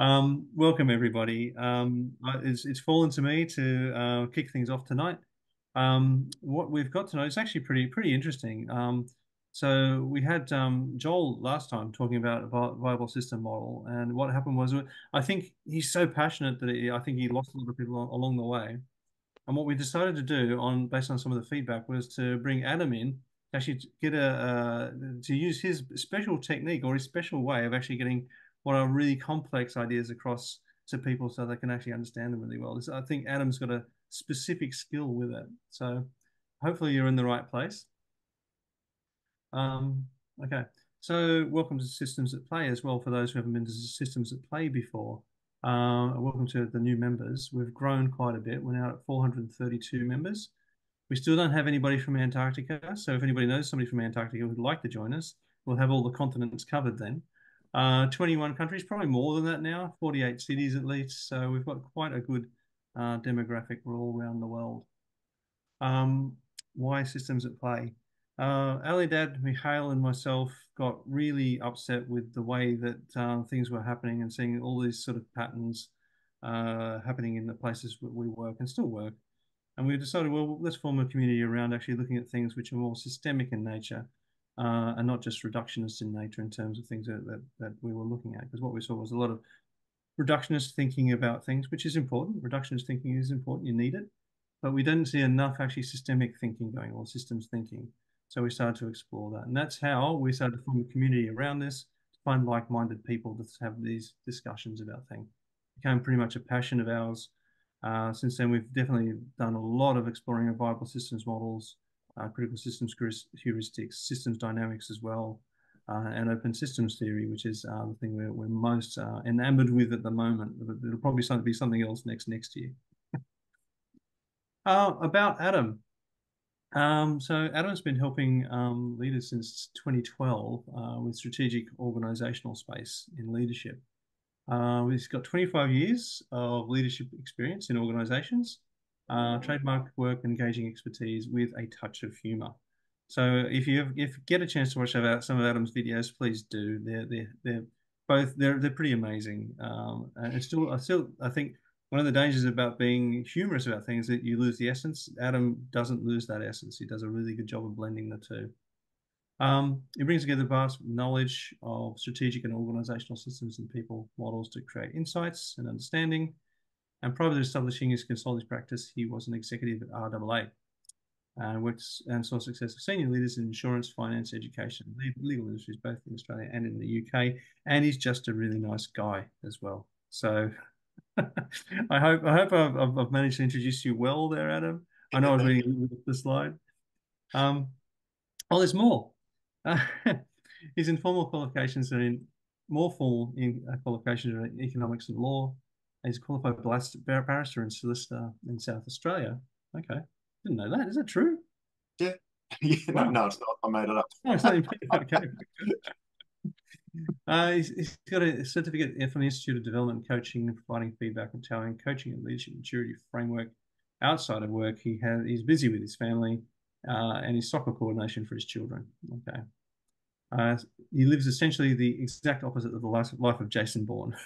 Um, welcome everybody. Um, it's, it's fallen to me to uh, kick things off tonight. Um, what we've got tonight is actually pretty pretty interesting. Um, so we had um, Joel last time talking about a viable system model, and what happened was I think he's so passionate that he, I think he lost a lot of people along the way. And what we decided to do, on based on some of the feedback, was to bring Adam in actually get a uh, to use his special technique or his special way of actually getting what are really complex ideas across to people so they can actually understand them really well. I think Adam's got a specific skill with it. So hopefully you're in the right place. Um, okay, so welcome to Systems at Play as well for those who haven't been to Systems at Play before. Um, welcome to the new members. We've grown quite a bit. We're now at 432 members. We still don't have anybody from Antarctica. So if anybody knows somebody from Antarctica who'd like to join us, we'll have all the continents covered then. Uh, 21 countries, probably more than that now, 48 cities at least. So we've got quite a good uh, demographic all around the world. Um, why systems at play? Uh, Alidad, Mikhail, and myself got really upset with the way that uh, things were happening and seeing all these sort of patterns uh, happening in the places where we work and still work. And we decided, well, let's form a community around actually looking at things which are more systemic in nature uh, and not just reductionist in nature in terms of things that, that, that we were looking at. Because what we saw was a lot of reductionist thinking about things, which is important. Reductionist thinking is important, you need it. But we didn't see enough actually systemic thinking going or systems thinking. So we started to explore that. And that's how we started to form a community around this to find like minded people to have these discussions about things. It became pretty much a passion of ours. Uh, since then, we've definitely done a lot of exploring of viable systems models, uh, critical systems heuristics, systems dynamics as well, uh, and open systems theory, which is uh, the thing we're, we're most uh, enamored with at the moment. It'll probably be something else next next year. Uh, about Adam. Um, so Adam's been helping um, leaders since 2012 uh, with strategic organizational space in leadership. he's got 25 years of leadership experience in organizations uh, trademark work, engaging expertise with a touch of humor. So if you if get a chance to watch some of Adam's videos, please do. They're they're they're both they're they're pretty amazing. Um, and still, I still I think one of the dangers about being humorous about things that you lose the essence. Adam doesn't lose that essence. He does a really good job of blending the two. Um, it brings together vast knowledge of strategic and organizational systems and people models to create insights and understanding and prior to establishing his consulting practice, he was an executive at RAA and worked and saw success of senior leaders in insurance, finance, education, legal industries, both in Australia and in the UK. And he's just a really nice guy as well. So I hope I hope I've, I've, managed to introduce you well there, Adam. I know I was reading the slide. Um, oh, there's more. Uh, his informal qualifications are in more formal in, uh, qualifications are in economics and law, He's qualified barrister and solicitor in South Australia. Okay, didn't know that. Is that true? Yeah. yeah wow. no, no, it's not. I made it up. Oh, it's not okay. Uh, he's, he's got a certificate from the Institute of Development Coaching, providing feedback and tailoring coaching and leadership maturity framework. Outside of work, he has he's busy with his family uh, and his soccer coordination for his children. Okay, uh, he lives essentially the exact opposite of the life, life of Jason Bourne.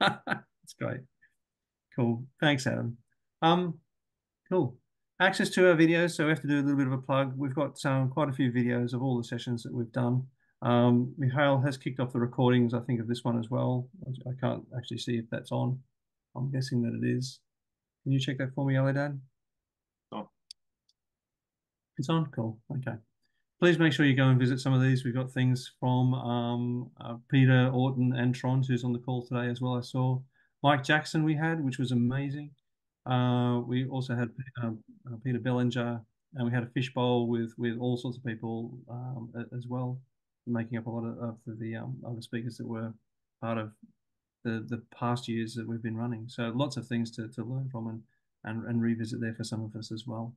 That's great. Cool. Thanks, Adam. Um, cool. Access to our videos. So we have to do a little bit of a plug. We've got um, quite a few videos of all the sessions that we've done. Um, Mikhail has kicked off the recordings, I think, of this one as well. I can't actually see if that's on. I'm guessing that it is. Can you check that for me, Alidad? Oh. It's on? Cool. Okay. Please make sure you go and visit some of these. We've got things from um, uh, Peter Orton and Tron, who's on the call today as well, I saw. Mike Jackson we had, which was amazing. Uh, we also had um, uh, Peter Bellinger, and we had a fishbowl with with all sorts of people um, as well, making up a lot of, of the, the um, other speakers that were part of the the past years that we've been running. So lots of things to, to learn from and, and and revisit there for some of us as well.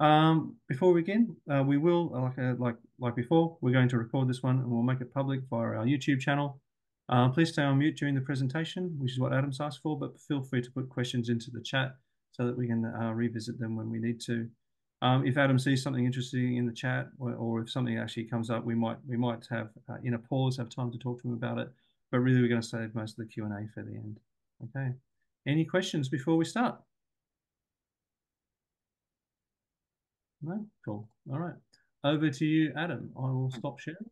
Um, before we begin, uh, we will like uh, like like before, we're going to record this one and we'll make it public via our YouTube channel. Uh, please stay on mute during the presentation, which is what Adam's asked for, but feel free to put questions into the chat so that we can uh, revisit them when we need to. Um, if Adam sees something interesting in the chat or, or, if something actually comes up, we might we might have uh, in a pause have time to talk to him about it. but really we're going to save most of the Q&A for the end. Okay. Any questions before we start? No? Cool. All right. Over to you, Adam. I will stop sharing.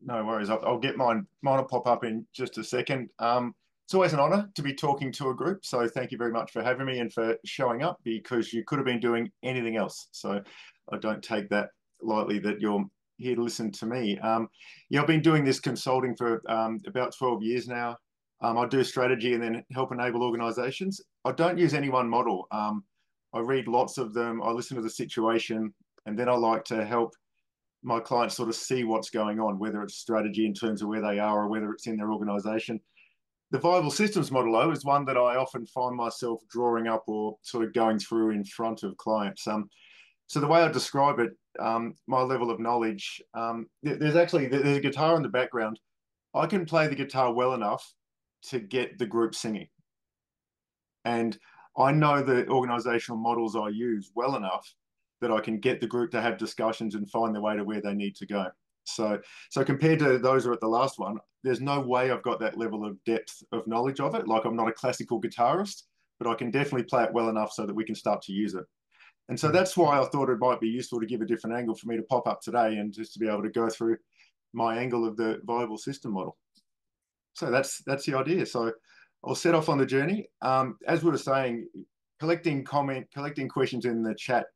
No worries. I'll, I'll get mine. Mine will pop up in just a second. Um, it's always an honour to be talking to a group. So thank you very much for having me and for showing up because you could have been doing anything else. So I don't take that lightly that you're here to listen to me. Um, yeah, I've been doing this consulting for um, about 12 years now. Um, I do strategy and then help enable organizations. I don't use any one model. Um, I read lots of them. I listen to the situation and then I like to help my clients sort of see what's going on, whether it's strategy in terms of where they are or whether it's in their organization. The viable systems model, though, is one that I often find myself drawing up or sort of going through in front of clients. Um, so the way I describe it, um, my level of knowledge, um, there's actually there's a guitar in the background. I can play the guitar well enough to get the group singing, and I know the organizational models I use well enough that I can get the group to have discussions and find their way to where they need to go. So, so compared to those who are at the last one, there's no way I've got that level of depth of knowledge of it. Like I'm not a classical guitarist, but I can definitely play it well enough so that we can start to use it. And so that's why I thought it might be useful to give a different angle for me to pop up today and just to be able to go through my angle of the viable system model. So that's that's the idea. So I'll set off on the journey. Um, as we were saying, collecting comment, collecting questions in the chat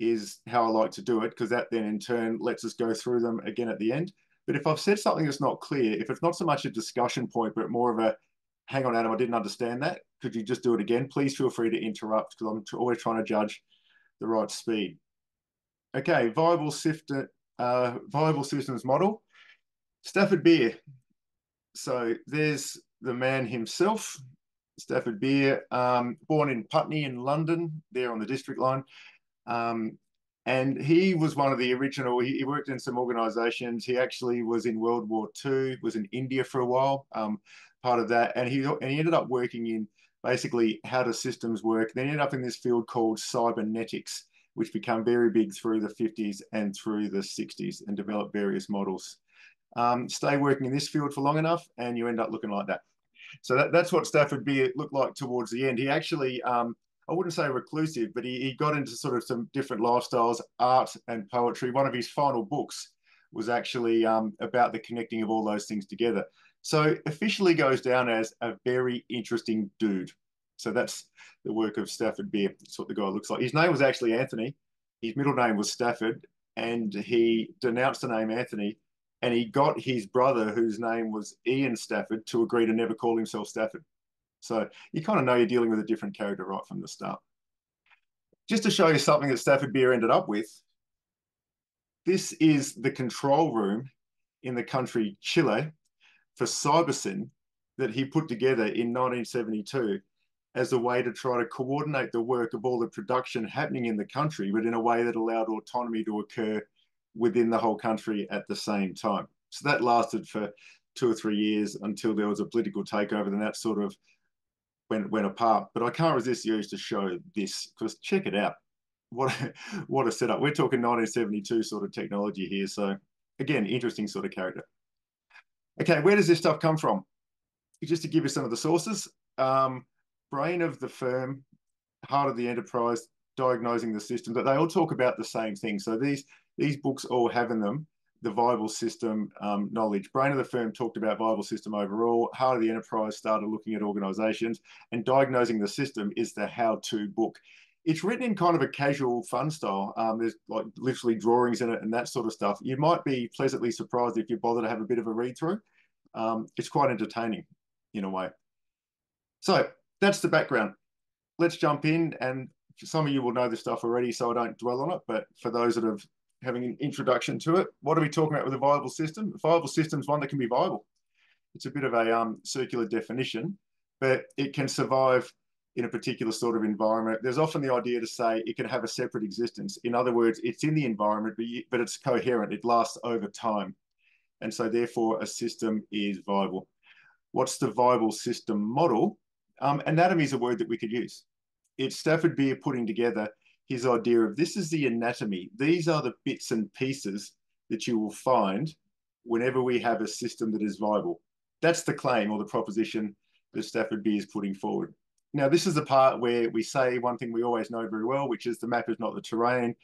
is how I like to do it because that then in turn lets us go through them again at the end. But if I've said something that's not clear, if it's not so much a discussion point, but more of a hang on, Adam, I didn't understand that. Could you just do it again? Please feel free to interrupt because I'm always trying to judge the right speed. Okay, viable, sifter, uh, viable systems model. Stafford Beer. So there's the man himself, Stafford Beer, um, born in Putney in London, there on the district line. Um, and he was one of the original, he, he, worked in some organizations. He actually was in World War II, was in India for a while, um, part of that. And he, and he ended up working in basically how do systems work. Then ended up in this field called cybernetics, which became very big through the 50s and through the 60s and developed various models. Um, stay working in this field for long enough and you end up looking like that. So that, that's what Stafford Beer looked like towards the end. He actually, um, I wouldn't say reclusive, but he, he got into sort of some different lifestyles, art and poetry. One of his final books was actually um, about the connecting of all those things together. So officially goes down as a very interesting dude. So that's the work of Stafford Beer. That's what the guy looks like. His name was actually Anthony. His middle name was Stafford, and he denounced the name Anthony, and he got his brother, whose name was Ian Stafford, to agree to never call himself Stafford. So you kind of know you're dealing with a different character right from the start. Just to show you something that Stafford Beer ended up with, this is the control room in the country Chile for Cybersyn that he put together in 1972 as a way to try to coordinate the work of all the production happening in the country, but in a way that allowed autonomy to occur within the whole country at the same time. So that lasted for two or three years until there was a political takeover, then that sort of went went apart. But I can't resist the urge to show this because check it out. What a, what a setup. We're talking 1972 sort of technology here. So again, interesting sort of character. Okay, where does this stuff come from? Just to give you some of the sources, um, brain of the firm, heart of the enterprise, diagnosing the system, that they all talk about the same thing. So these these books all have in them the viable system um, knowledge. Brain of the firm talked about viable system overall. Of the enterprise started looking at organizations, and diagnosing the system is the how-to book. It's written in kind of a casual, fun style. Um, there's like literally drawings in it and that sort of stuff. You might be pleasantly surprised if you bother to have a bit of a read through. Um, it's quite entertaining in a way. So that's the background. Let's jump in, and some of you will know this stuff already, so I don't dwell on it. But for those that have having an introduction to it, what are we talking about with a viable system? A viable system is one that can be viable. It's a bit of a um, circular definition, but it can survive in a particular sort of environment. There's often the idea to say it can have a separate existence. In other words, it's in the environment, but, you, but it's coherent. It lasts over time. And so therefore a system is viable. What's the viable system model? Um, anatomy is a word that we could use. It's Stafford Beer putting together his idea of this is the anatomy. These are the bits and pieces that you will find whenever we have a system that is viable. That's the claim or the proposition that Stafford Beer is putting forward. Now, this is the part where we say one thing we always know very well, which is the map is not the terrain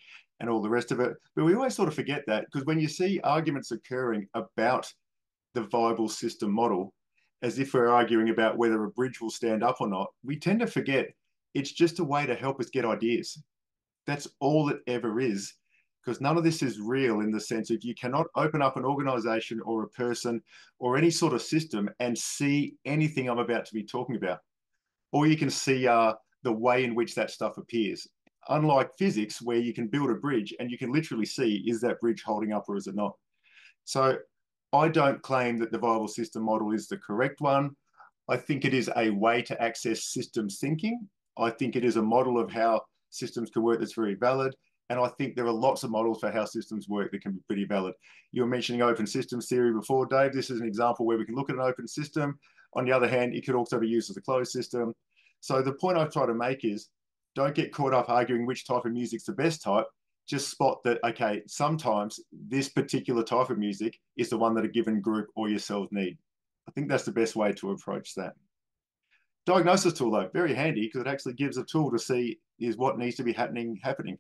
and all the rest of it. But we always sort of forget that because when you see arguments occurring about the viable system model, as if we're arguing about whether a bridge will stand up or not, we tend to forget it's just a way to help us get ideas. That's all it ever is, because none of this is real in the sense of you cannot open up an organization or a person or any sort of system and see anything I'm about to be talking about. Or you can see the way in which that stuff appears. Unlike physics, where you can build a bridge and you can literally see is that bridge holding up or is it not? So I don't claim that the viable system model is the correct one. I think it is a way to access systems thinking. I think it is a model of how systems can work that's very valid. And I think there are lots of models for how systems work that can be pretty valid. You were mentioning open systems theory before, Dave. This is an example where we can look at an open system. On the other hand, it could also be used as a closed system. So the point I try to make is don't get caught up arguing which type of music's the best type just spot that, okay, sometimes this particular type of music is the one that a given group or yourselves need. I think that's the best way to approach that. Diagnosis tool though, very handy because it actually gives a tool to see is what needs to be happening, happening.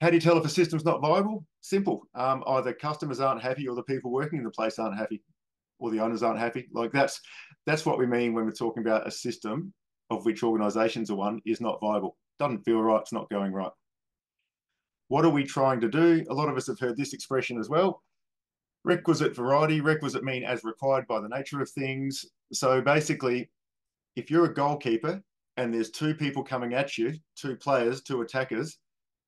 How do you tell if a system's not viable? Simple. Um, either customers aren't happy or the people working in the place aren't happy or the owners aren't happy. Like that's, that's what we mean when we're talking about a system of which organizations are one is not viable. Doesn't feel right, it's not going right. What are we trying to do? A lot of us have heard this expression as well. Requisite variety, requisite mean as required by the nature of things. So basically, if you're a goalkeeper and there's two people coming at you, two players, two attackers,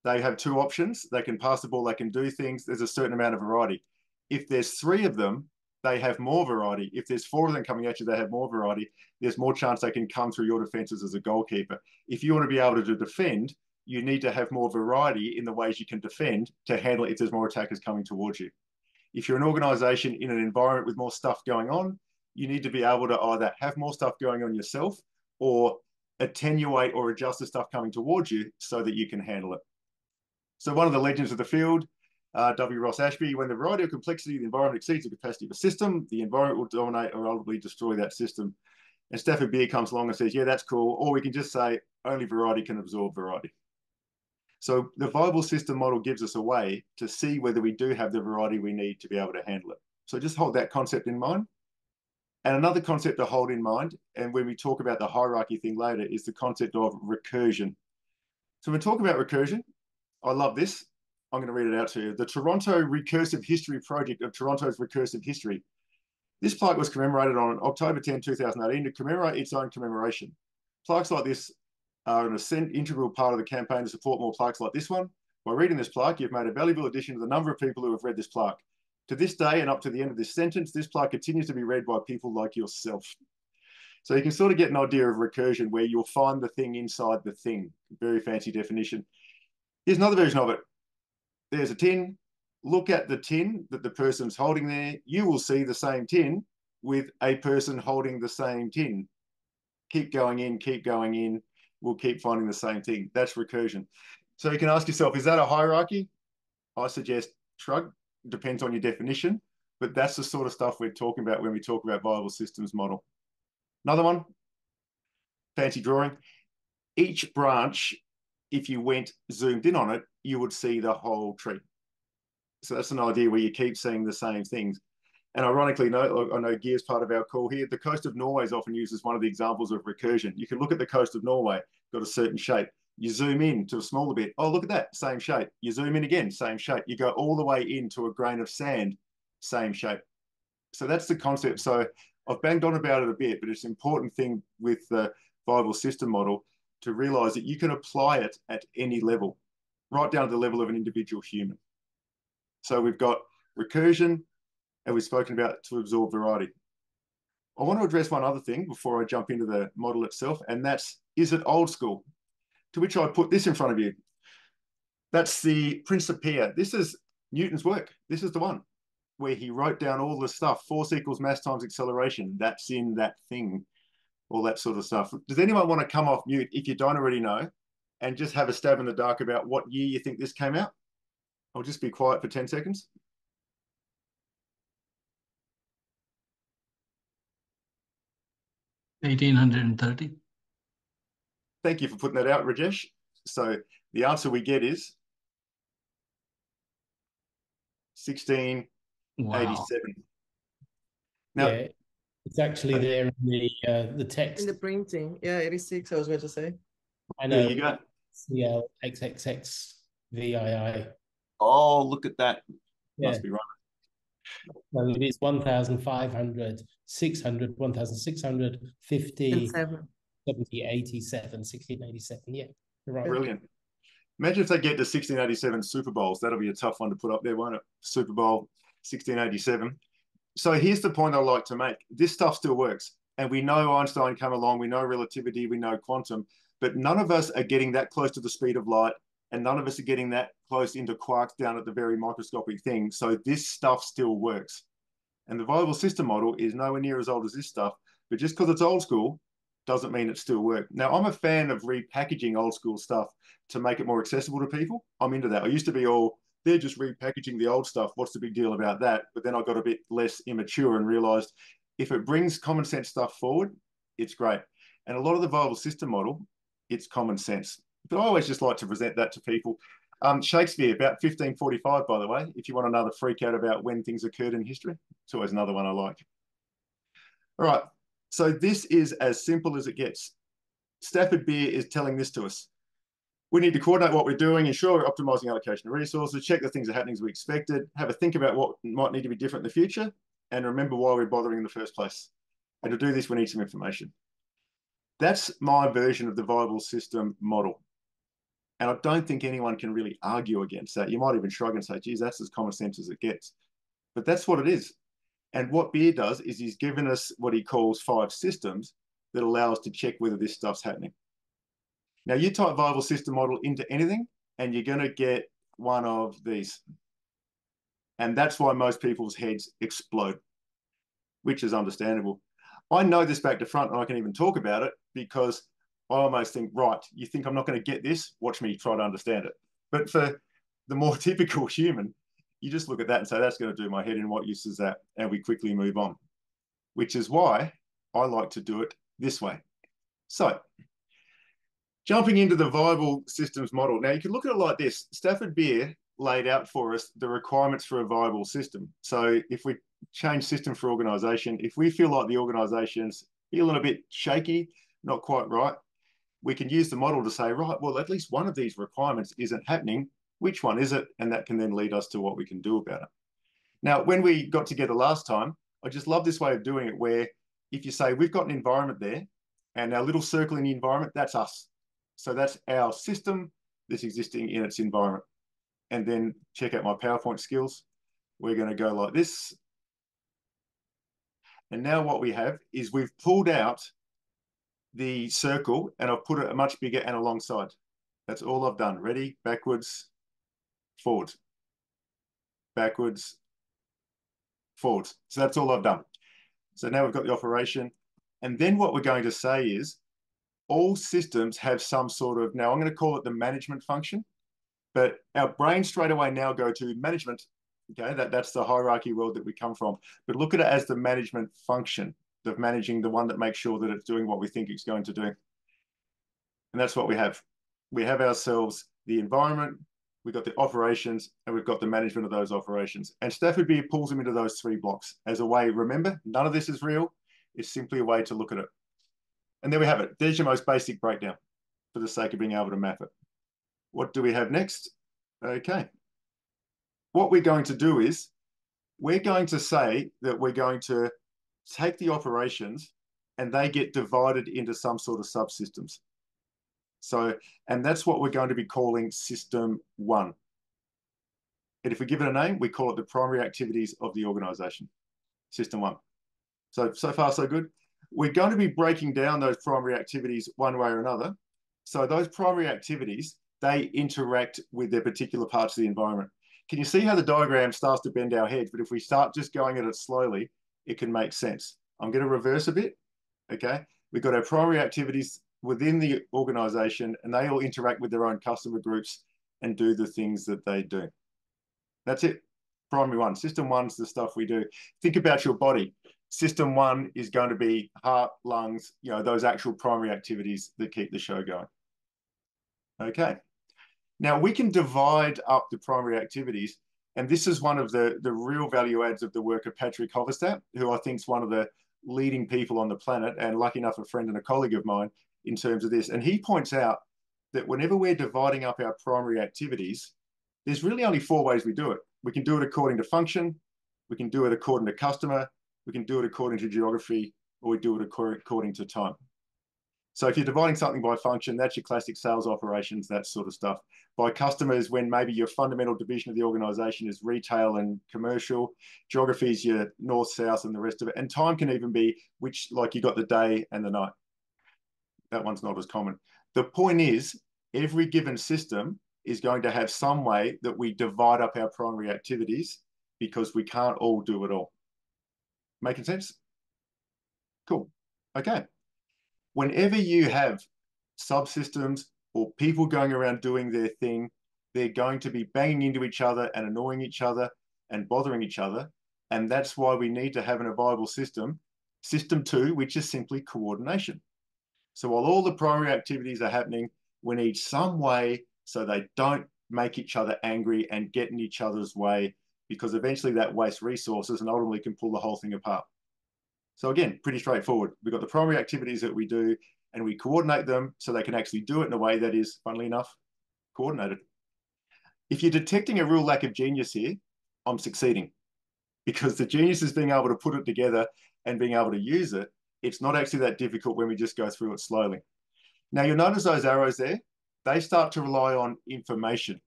they have two options. They can pass the ball, they can do things. There's a certain amount of variety. If there's three of them, they have more variety. If there's four of them coming at you, they have more variety. There's more chance they can come through your defenses as a goalkeeper. If you want to be able to defend, you need to have more variety in the ways you can defend to handle if there's more attackers coming towards you. If you're an organization in an environment with more stuff going on, you need to be able to either have more stuff going on yourself or attenuate or adjust the stuff coming towards you so that you can handle it. So one of the legends of the field, uh, W. Ross Ashby, when the variety or complexity of the environment exceeds the capacity of a system, the environment will dominate or ultimately destroy that system. And Stafford Beer comes along and says, yeah, that's cool. Or we can just say only variety can absorb variety. So the viable system model gives us a way to see whether we do have the variety we need to be able to handle it. So just hold that concept in mind. And another concept to hold in mind, and when we talk about the hierarchy thing later, is the concept of recursion. So when we talk about recursion, I love this. I'm going to read it out to you. The Toronto Recursive History Project of Toronto's Recursive History. This plaque was commemorated on October 10, 2018 to commemorate its own commemoration. Plaques like this are an integral part of the campaign to support more plaques like this one. By reading this plaque, you've made a valuable addition to the number of people who have read this plaque. To this day and up to the end of this sentence, this plaque continues to be read by people like yourself. So you can sort of get an idea of recursion where you'll find the thing inside the thing. Very fancy definition. Here's another version of it. There's a tin. Look at the tin that the person's holding there. You will see the same tin with a person holding the same tin. Keep going in, keep going in we'll keep finding the same thing. That's recursion. So you can ask yourself, is that a hierarchy? I suggest shrug, depends on your definition, but that's the sort of stuff we're talking about when we talk about viable systems model. Another one, fancy drawing. Each branch, if you went zoomed in on it, you would see the whole tree. So that's an idea where you keep seeing the same things. And ironically, no, I know Geir's part of our call here. The coast of Norway is often used as one of the examples of recursion. You can look at the coast of Norway, got a certain shape. You zoom in to a smaller bit. Oh, look at that, same shape. You zoom in again, same shape. You go all the way into a grain of sand, same shape. So that's the concept. So I've banged on about it a bit, but it's an important thing with the viable system model to realize that you can apply it at any level, right down to the level of an individual human. So we've got recursion, and we've spoken about to absorb variety. I want to address one other thing before I jump into the model itself, and that's is it old school? To which I put this in front of you. That's the Principia. This is Newton's work. This is the one where he wrote down all the stuff force equals mass times acceleration. That's in that thing, all that sort of stuff. Does anyone want to come off mute if you don't already know and just have a stab in the dark about what year you think this came out? I'll just be quiet for 10 seconds. 1830. Thank you for putting that out, Rajesh. So the answer we get is 1687. Wow. Now, yeah, it's actually there in the uh, the text. In the printing. Yeah, 86, I was going to say. I know. There you go. CL XXX Oh, look at that. Yeah. Must be right. Well, it is 1,500, 600, 1,600, 50, 70, 87, 1687. Yeah, right. Brilliant. Imagine if they get the 1687 Super Bowls. That'll be a tough one to put up there, won't it? Super Bowl 1687. So here's the point I like to make. This stuff still works. And we know Einstein come along, we know relativity, we know quantum, but none of us are getting that close to the speed of light and none of us are getting that close into quarks down at the very microscopic thing. So this stuff still works. And the viable system model is nowhere near as old as this stuff, but just because it's old school doesn't mean it still works. Now, I'm a fan of repackaging old school stuff to make it more accessible to people. I'm into that. I used to be all, they're just repackaging the old stuff. What's the big deal about that? But then I got a bit less immature and realized if it brings common sense stuff forward, it's great. And a lot of the viable system model, it's common sense. But I always just like to present that to people. Um, Shakespeare, about 1545, by the way, if you want another freak out about when things occurred in history. It's always another one I like. All right, so this is as simple as it gets. Stafford Beer is telling this to us. We need to coordinate what we're doing, ensure we're optimizing allocation of resources, check that things are happening as we expected, have a think about what might need to be different in the future, and remember why we're bothering in the first place. And to do this, we need some information. That's my version of the viable system model. And I don't think anyone can really argue against that. You might even shrug and say, geez, that's as common sense as it gets. But that's what it is. And what Beer does is he's given us what he calls five systems that allow us to check whether this stuff's happening. Now, you type viable system model into anything, and you're going to get one of these. And that's why most people's heads explode, which is understandable. I know this back to front, and I can even talk about it because I almost think, right, you think I'm not going to get this? Watch me try to understand it. But for the more typical human, you just look at that and say, that's going to do my head in. What use is that? And we quickly move on, which is why I like to do it this way. So, jumping into the viable systems model. Now, you can look at it like this Stafford Beer laid out for us the requirements for a viable system. So, if we change system for organization, if we feel like the organization's feeling a bit shaky, not quite right, we can use the model to say, right, well, at least one of these requirements isn't happening. Which one is it? And that can then lead us to what we can do about it. Now, when we got together last time, I just love this way of doing it where if you say we've got an environment there and our little circle in the environment, that's us. So that's our system that's existing in its environment. And then check out my PowerPoint skills. We're going to go like this. And now what we have is we've pulled out the circle and I've put it a much bigger and alongside. That's all I've done. Ready, backwards, forward, backwards, forward. So that's all I've done. So now we've got the operation. And then what we're going to say is all systems have some sort of, now I'm going to call it the management function, but our brain straight away now go to management. Okay, that, that's the hierarchy world that we come from. But look at it as the management function of managing the one that makes sure that it's doing what we think it's going to do. And that's what we have. We have ourselves the environment, we've got the operations, and we've got the management of those operations. And Stafford Beer pulls them into those three blocks as a way, remember, none of this is real. It's simply a way to look at it. And there we have it. There's your most basic breakdown for the sake of being able to map it. What do we have next? Okay. What we're going to do is we're going to say that we're going to take the operations and they get divided into some sort of subsystems. So, and that's what we're going to be calling system one. And if we give it a name, we call it the primary activities of the organization, system one. So, so far, so good. We're going to be breaking down those primary activities one way or another. So those primary activities, they interact with their particular parts of the environment. Can you see how the diagram starts to bend our heads? But if we start just going at it slowly, it can make sense. I'm going to reverse a bit. Okay. We've got our primary activities within the organization and they all interact with their own customer groups and do the things that they do. That's it. Primary one. System one's the stuff we do. Think about your body. System one is going to be heart, lungs, you know, those actual primary activities that keep the show going. Okay. Now we can divide up the primary activities, and this is one of the, the real value adds of the work of Patrick Hoverstadt, who I think is one of the leading people on the planet, and lucky enough, a friend and a colleague of mine in terms of this. And he points out that whenever we're dividing up our primary activities, there's really only four ways we do it. We can do it according to function, we can do it according to customer, we can do it according to geography, or we do it according to time. So if you're dividing something by function, that's your classic sales operations, that sort of stuff. By customers, when maybe your fundamental division of the organization is retail and commercial, geography is your north, south, and the rest of it. And time can even be which, like you got the day and the night. That one's not as common. The point is, every given system is going to have some way that we divide up our primary activities because we can't all do it all. Making sense? Cool. Okay. Whenever you have subsystems or people going around doing their thing, they're going to be banging into each other and annoying each other and bothering each other. And that's why we need to have an viable system. System two, which is simply coordination. So while all the primary activities are happening, we need some way so they don't make each other angry and get in each other's way because eventually that wastes resources and ultimately can pull the whole thing apart. So again, pretty straightforward. We've got the primary activities that we do and we coordinate them so they can actually do it in a way that is, funnily enough, coordinated. If you're detecting a real lack of genius here, I'm succeeding because the genius is being able to put it together and being able to use it. It's not actually that difficult when we just go through it slowly. Now you'll notice those arrows there, they start to rely on information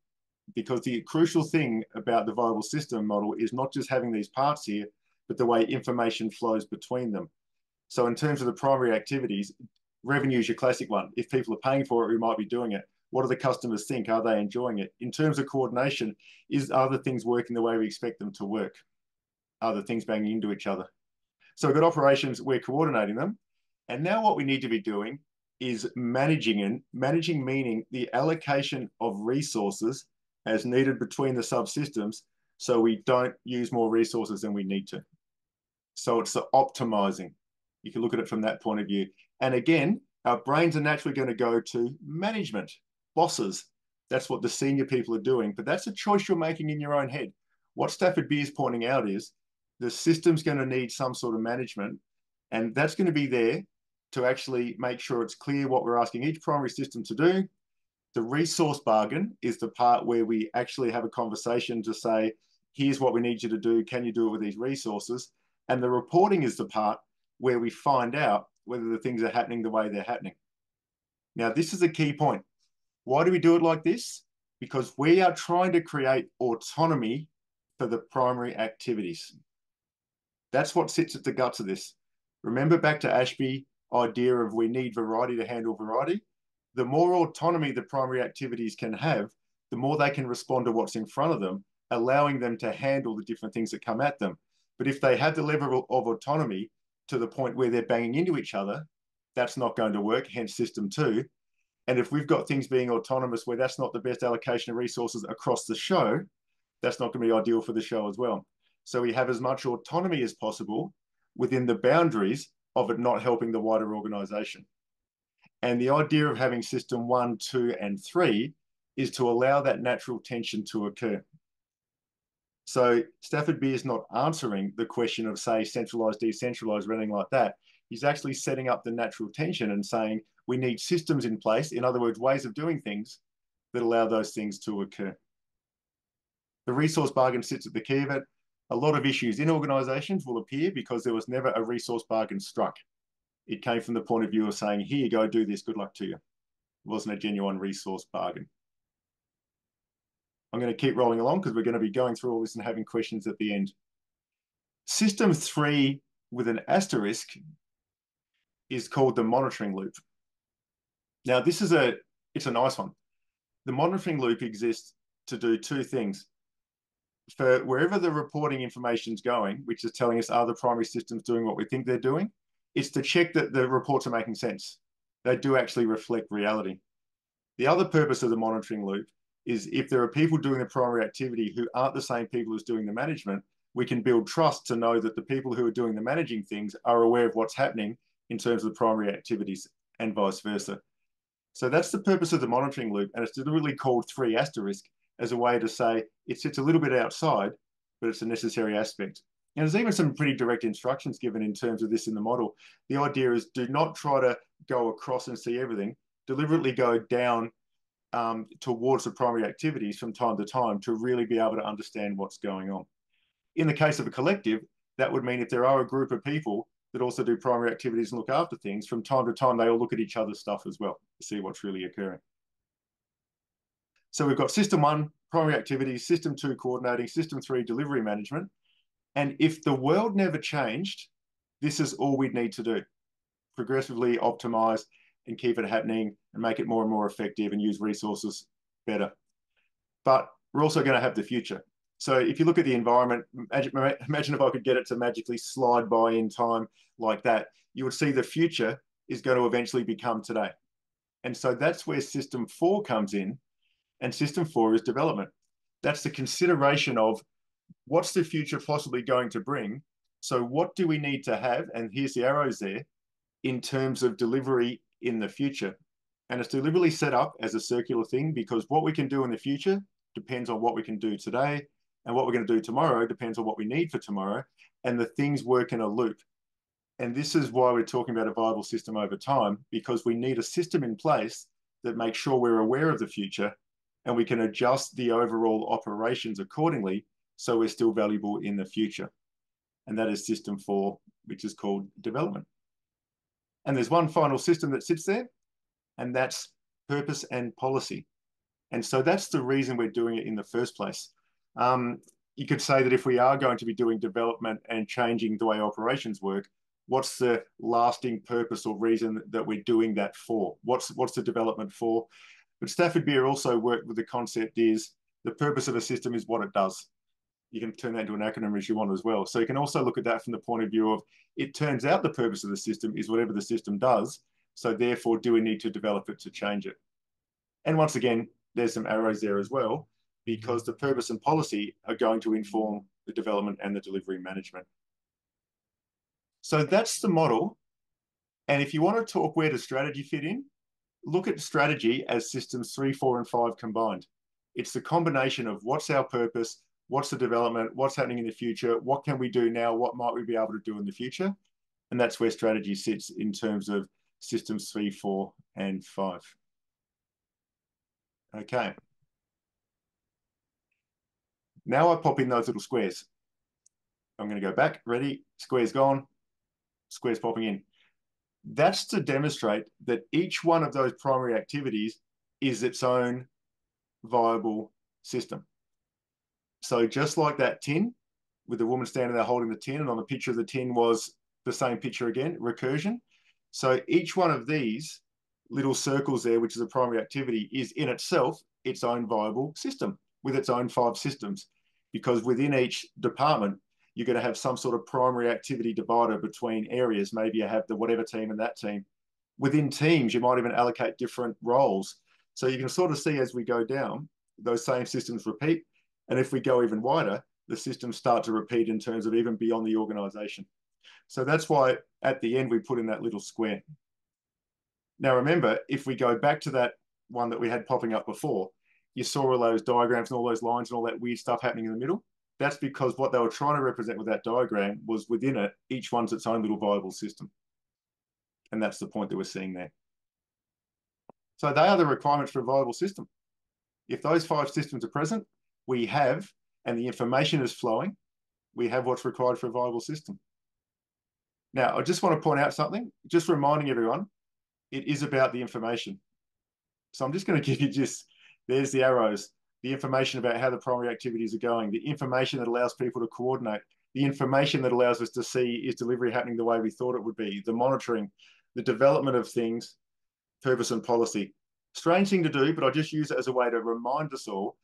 because the crucial thing about the viable system model is not just having these parts here, but the way information flows between them. So in terms of the primary activities, revenue is your classic one. If people are paying for it, we might be doing it. What do the customers think? Are they enjoying it? In terms of coordination, is are the things working the way we expect them to work? Are the things banging into each other? So we've got operations, we're coordinating them. And now what we need to be doing is managing and managing meaning the allocation of resources as needed between the subsystems so we don't use more resources than we need to. So it's the optimizing. You can look at it from that point of view. And again, our brains are naturally going to go to management, bosses. That's what the senior people are doing, but that's a choice you're making in your own head. What Stafford Beer is pointing out is the system's going to need some sort of management, and that's going to be there to actually make sure it's clear what we're asking each primary system to do. The resource bargain is the part where we actually have a conversation to say, here's what we need you to do. Can you do it with these resources? And the reporting is the part where we find out whether the things are happening the way they're happening. Now, this is a key point. Why do we do it like this? Because we are trying to create autonomy for the primary activities. That's what sits at the guts of this. Remember back to Ashby idea of we need variety to handle variety. The more autonomy the primary activities can have, the more they can respond to what's in front of them, allowing them to handle the different things that come at them. But if they have the level of autonomy to the point where they're banging into each other, that's not going to work, hence system two. And if we've got things being autonomous where that's not the best allocation of resources across the show, that's not going to be ideal for the show as well. So we have as much autonomy as possible within the boundaries of it not helping the wider organization. And the idea of having system one, two, and three is to allow that natural tension to occur. So Stafford Beer is not answering the question of, say, centralized, decentralized, or anything like that. He's actually setting up the natural tension and saying we need systems in place, in other words, ways of doing things that allow those things to occur. The resource bargain sits at the key of it a lot of issues in organizations will appear because there was never a resource bargain struck. It came from the point of view of saying, here go, do this, good luck to you. It wasn't a genuine resource bargain. I'm going to keep rolling along because we're going to be going through all this and having questions at the end. System three with an asterisk is called the monitoring loop. Now, this is a, it's a nice one. The monitoring loop exists to do two things for wherever the reporting information is going, which is telling us are the primary systems doing what we think they're doing, it's to check that the reports are making sense. They do actually reflect reality. The other purpose of the monitoring loop is if there are people doing the primary activity who aren't the same people as doing the management, we can build trust to know that the people who are doing the managing things are aware of what's happening in terms of the primary activities and vice versa. So that's the purpose of the monitoring loop. And it's deliberately called three asterisk as a way to say it sits a little bit outside, but it's a necessary aspect. And there's even some pretty direct instructions given in terms of this in the model. The idea is do not try to go across and see everything, deliberately go down um, towards the primary activities from time to time to really be able to understand what's going on. In the case of a collective, that would mean if there are a group of people that also do primary activities and look after things, from time to time they all look at each other's stuff as well to see what's really occurring. So we've got system one, primary activities, system two, coordinating, system three, delivery management. And if the world never changed, this is all we'd need to do. Progressively optimize and keep it happening and make it more and more effective and use resources better. But we're also going to have the future. So if you look at the environment, imagine if I could get it to magically slide by in time like that, you would see the future is going to eventually become today. And so that's where system four comes in. And system four is development. That's the consideration of what's the future possibly going to bring. So what do we need to have? And here's the arrows there in terms of delivery in the future. And it's deliberately set up as a circular thing because what we can do in the future depends on what we can do today. And what we're going to do tomorrow depends on what we need for tomorrow. And the things work in a loop. And this is why we're talking about a viable system over time, because we need a system in place that makes sure we're aware of the future and we can adjust the overall operations accordingly so we're still valuable in the future. And that is system four, which is called development. And there's one final system that sits there, and that's purpose and policy. And so that's the reason we're doing it in the first place. Um, you could say that if we are going to be doing development and changing the way operations work, what's the lasting purpose or reason that we're doing that for? What's what's the development for? But Stafford Beer also worked with the concept is the purpose of a system is what it does you can turn that into an acronym as you want as well. So you can also look at that from the point of view of it turns out the purpose of the system is whatever the system does. So therefore, do we need to develop it to change it? And once again, there's some arrows there as well, because the purpose and policy are going to inform the development and the delivery management. So that's the model. And if you want to talk where does strategy fit in, look at strategy as systems three, four, and five combined. It's the combination of what's our purpose, what's the development, what's happening in the future, what can we do now, what might we be able to do in the future? And that's where strategy sits in terms of systems three, four, and five. Okay. Now I pop in those little squares. I'm going to go back. Ready? Square's gone. Square's popping in. That's to demonstrate that each one of those primary activities is its own viable system. So just like that tin, with the woman standing there holding the tin, and on the picture of the tin was the same picture again, recursion. So each one of these little circles there, which is a primary activity, is in itself its own viable system with its own five systems. Because within each department, you're going to have some sort of primary activity divider between areas. Maybe you have the whatever team and that team. Within teams, you might even allocate different roles. So you can sort of see as we go down, those same systems repeat. And if we go even wider, the systems start to repeat in terms of even beyond the organization. So that's why at the end we put in that little square. Now remember, if we go back to that one that we had popping up before, you saw all those diagrams and all those lines and all that weird stuff happening in the middle. That's because what they were trying to represent with that diagram was within it, each one's its own little viable system. And that's the point that we're seeing there. So they are the requirements for a viable system. If those five systems are present, we have, and the information is flowing, we have what's required for a viable system. Now, I just want to point out something, just reminding everyone, it is about the information. So I'm just going to give you just, there's the arrows, the information about how the primary activities are going, the information that allows people to coordinate, the information that allows us to see is delivery happening the way we thought it would be, the monitoring, the development of things, purpose and policy. Strange thing to do, but I just use it as a way to remind us all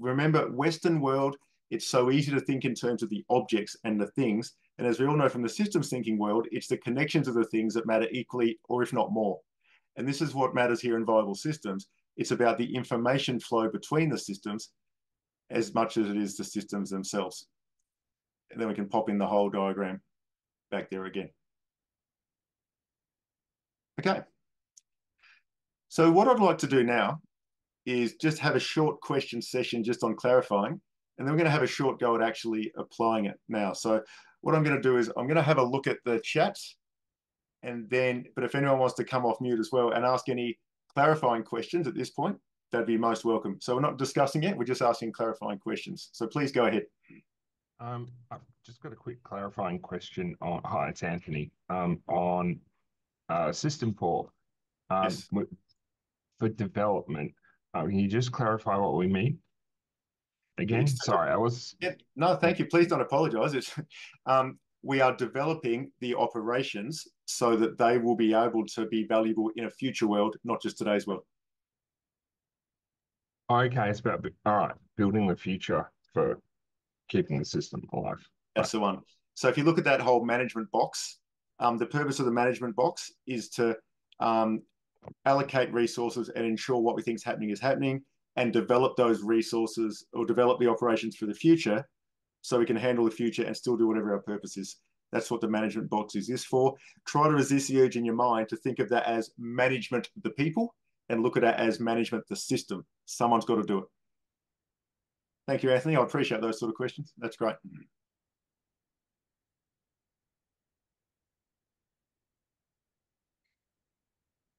remember, Western world, it's so easy to think in terms of the objects and the things. And as we all know from the systems thinking world, it's the connections of the things that matter equally, or if not more. And this is what matters here in viable systems. It's about the information flow between the systems as much as it is the systems themselves. and then we can pop in the whole diagram back there again. Okay. So what I'd like to do now is just have a short question session just on clarifying, and then we're going to have a short go at actually applying it now. So what I'm going to do is I'm going to have a look at the chat, and then, but if anyone wants to come off mute as well and ask any clarifying questions at this point, that'd be most welcome. So we're not discussing it, we're just asking clarifying questions. So please go ahead. Um, I've just got a quick clarifying question on, hi, it's Anthony, um, on uh, System 4. Um, Yes. For development, uh, can you just clarify what we mean? Again, sorry, I was, Yeah, no, thank you. Please don't apologize. It's, um, we are developing the operations so that they will be able to be valuable in a future world, not just today's world. okay, it's about, all right, building the future for keeping the system alive. That's the one. So if you look at that whole management box, um, the purpose of the management box is to um, allocate resources and ensure what we think is happening is happening and develop those resources or develop the operations for the future so we can handle the future and still do whatever our purpose is. That's what the management box is for. Try to resist the urge in your mind to think of that as management the people and look at it as management the system. Someone's got to do it. Thank you, Anthony. I appreciate those sort of questions. That's great.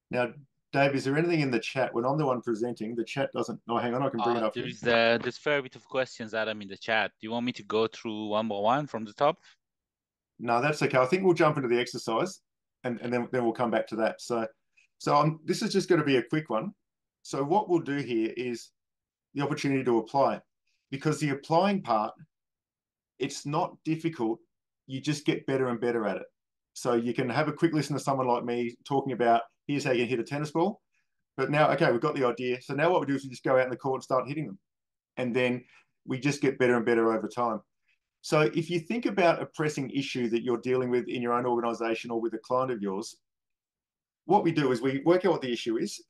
Now, Dave, is there anything in the chat? When I'm the one presenting, the chat doesn't. No, hang on, I can bring it Uh, up. there's uh, there's fair bit of questions, Adam, in the chat. Do you want me to go through one by one from the top? No, that's okay. I think we'll jump into the exercise, and, and then then we'll come back to that. So, so um, this is just going to be a quick one. So what we'll do here is the opportunity to apply, because the applying part, it's not difficult. You just get better and better at it. So you can have a quick listen to someone like me talking about here's how you hit a tennis ball. But now, okay, we've got the idea. So now what we do is we just go out in the court and start hitting them, and then we just get better and better over time. So if you think about a pressing issue that you're dealing with in your own organization or with a client of yours, what we do is we work out what the issue is,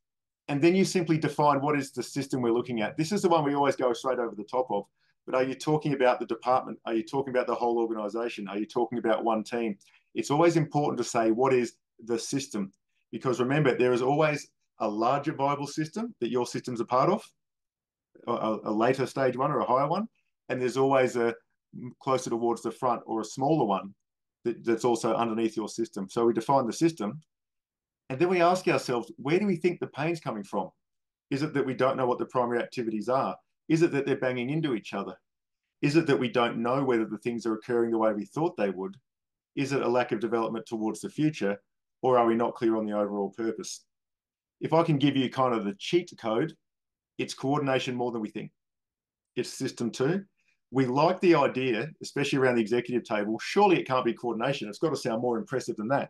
and then you simply define what is the system we're looking at. This is the one we always go straight over the top of. But are you talking about the department? Are you talking about the whole organization? Are you talking about one team? It's always important to say what is the system, because remember, there is always a larger viable system that your system's a part of, a, a later stage one or a higher one, and there's always a closer towards the front or a smaller one that, that's also underneath your system. So we define the system and then we ask ourselves, where do we think the pain's coming from? Is it that we don't know what the primary activities are? Is it that they're banging into each other? Is it that we don't know whether the things are occurring the way we thought they would? Is it a lack of development towards the future? Or are we not clear on the overall purpose? If I can give you kind of the cheat code, it's coordination more than we think. It's system two we like the idea, especially around the executive table. Surely it can't be coordination. It's got to sound more impressive than that.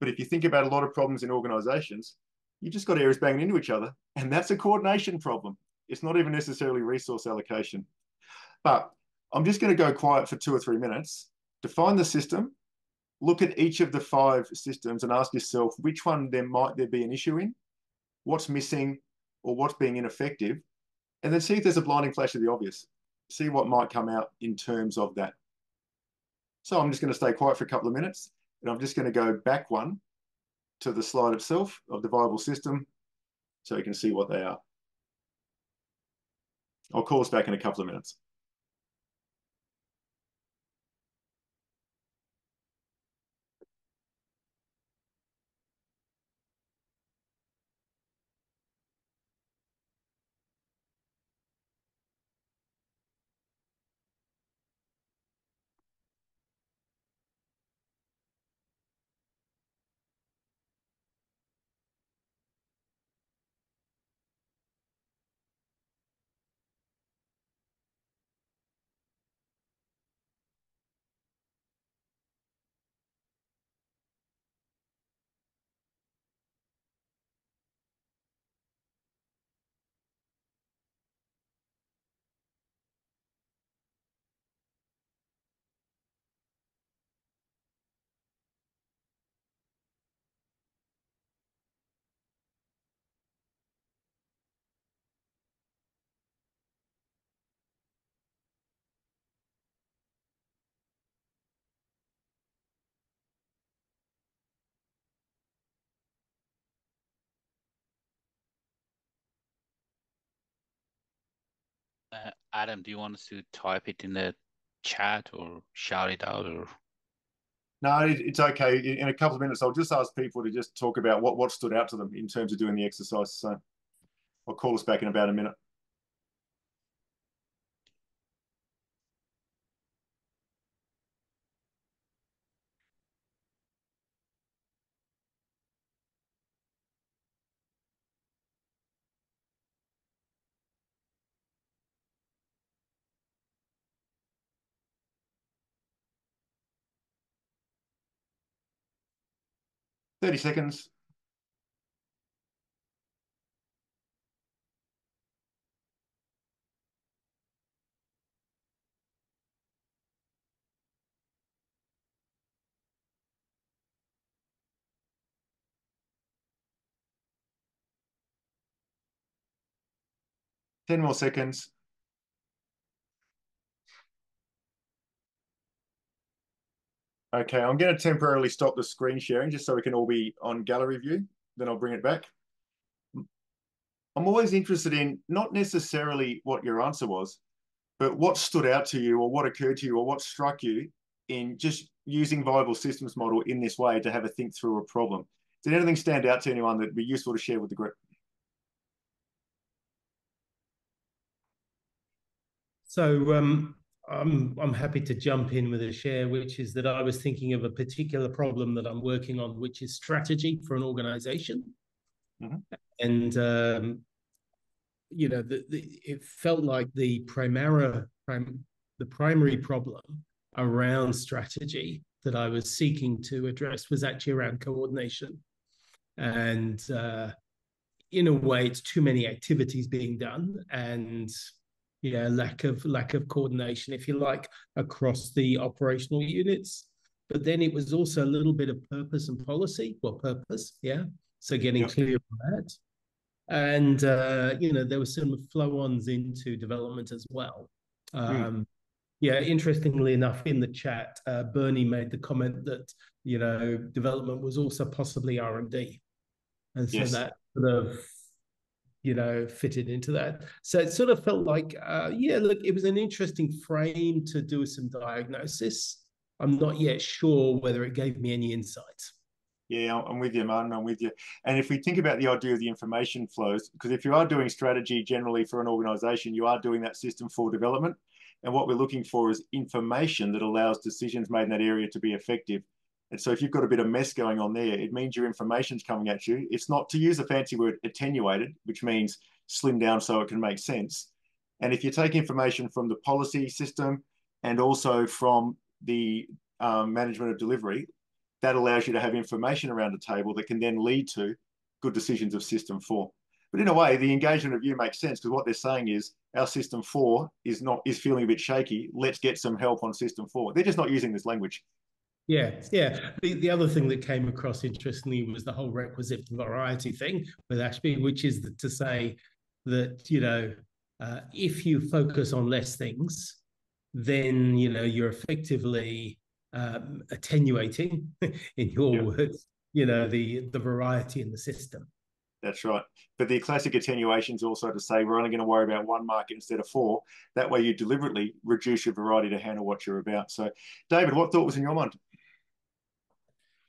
But if you think about a lot of problems in organizations, you've just got areas banging into each other, and that's a coordination problem. It's not even necessarily resource allocation. But I'm just going to go quiet for two or three minutes, define the system, look at each of the five systems and ask yourself which one there might there be an issue in, what's missing or what's being ineffective, and then see if there's a blinding flash of the obvious see what might come out in terms of that. So I'm just going to stay quiet for a couple of minutes and I'm just going to go back one to the slide itself of the viable system so you can see what they are. I'll call us back in a couple of minutes. Uh, Adam, do you want us to type it in the chat or shout it out or? No, it, it's okay. In a couple of minutes, I'll just ask people to just talk about what, what stood out to them in terms of doing the exercise. So I'll call us back in about a minute. Thirty seconds. Ten more seconds. Okay, I'm going to temporarily stop the screen sharing just so we can all be on gallery view. Then I'll bring it back. I'm always interested in not necessarily what your answer was, but what stood out to you or what occurred to you or what struck you in just using viable systems model in this way to have a think through a problem. Did anything stand out to anyone that'd be useful to share with the group? So um, I'm I'm happy to jump in with a share, which is that I was thinking of a particular problem that I'm working on, which is strategy for an organization, mm-hmm. and um, you know, the, the, it felt like the primera prim, the primary problem around strategy that I was seeking to address was actually around coordination, and uh, in a way, it's too many activities being done and yeah lack of lack of coordination if you like across the operational units but then it was also a little bit of purpose and policy well purpose yeah so getting yep. clear on that and uh, you know there were some flow-ons into development as well hmm. um, mm. yeah interestingly enough in the chat uh, bernie made the comment that you know development was also possibly r&d and so yes. that sort of you know, fitted into that. So it sort of felt like, uh, yeah, look, it was an interesting frame to do some diagnosis. I'm not yet sure whether it gave me any insights. Yeah, I'm with you, Martin. I'm with you. And if we think about the idea of the information flows, because if you are doing strategy generally for an organization, you are doing that system for development. And what we're looking for is information that allows decisions made in that area to be effective. And so if you've got a bit of mess going on there, it means your information's coming at you. It's not to use a fancy word attenuated, which means slimmed down so it can make sense. And if you take information from the policy system and also from the um, management of delivery, that allows you to have information around the table that can then lead to good decisions of system four. But in a way, the engagement of you makes sense because what they're saying is our system four is not is feeling a bit shaky. Let's get some help on system four. They're just not using this language. Yeah, yeah. The, the other thing that came across interestingly was the whole requisite variety thing with Ashby, which is to say that, you know, uh, if you focus on less things, then, you know, you're effectively um, attenuating, in your yeah. words, you know, the, the variety in the system. That's right. But the classic attenuation is also to say we're only going to worry about one market instead of four. That way you deliberately reduce your variety to handle what you're about. So, David, what thought was in your mind?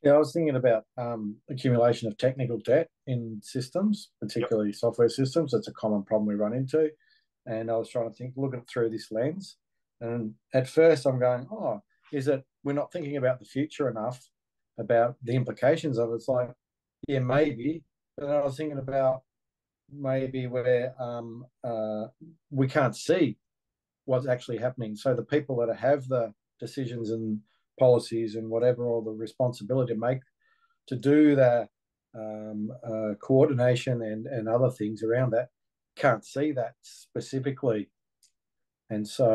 Yeah, I was thinking about um, accumulation of technical debt in systems, particularly yep. software systems. That's a common problem we run into. And I was trying to think, look at it through this lens. And at first, I'm going, oh, is it we're not thinking about the future enough about the implications of it? It's like, yeah, maybe. But I was thinking about maybe where um, uh, we can't see what's actually happening. So the people that have the decisions and policies and whatever, or the responsibility to make to do the um, uh, coordination and, and other things around that can't see that specifically. And so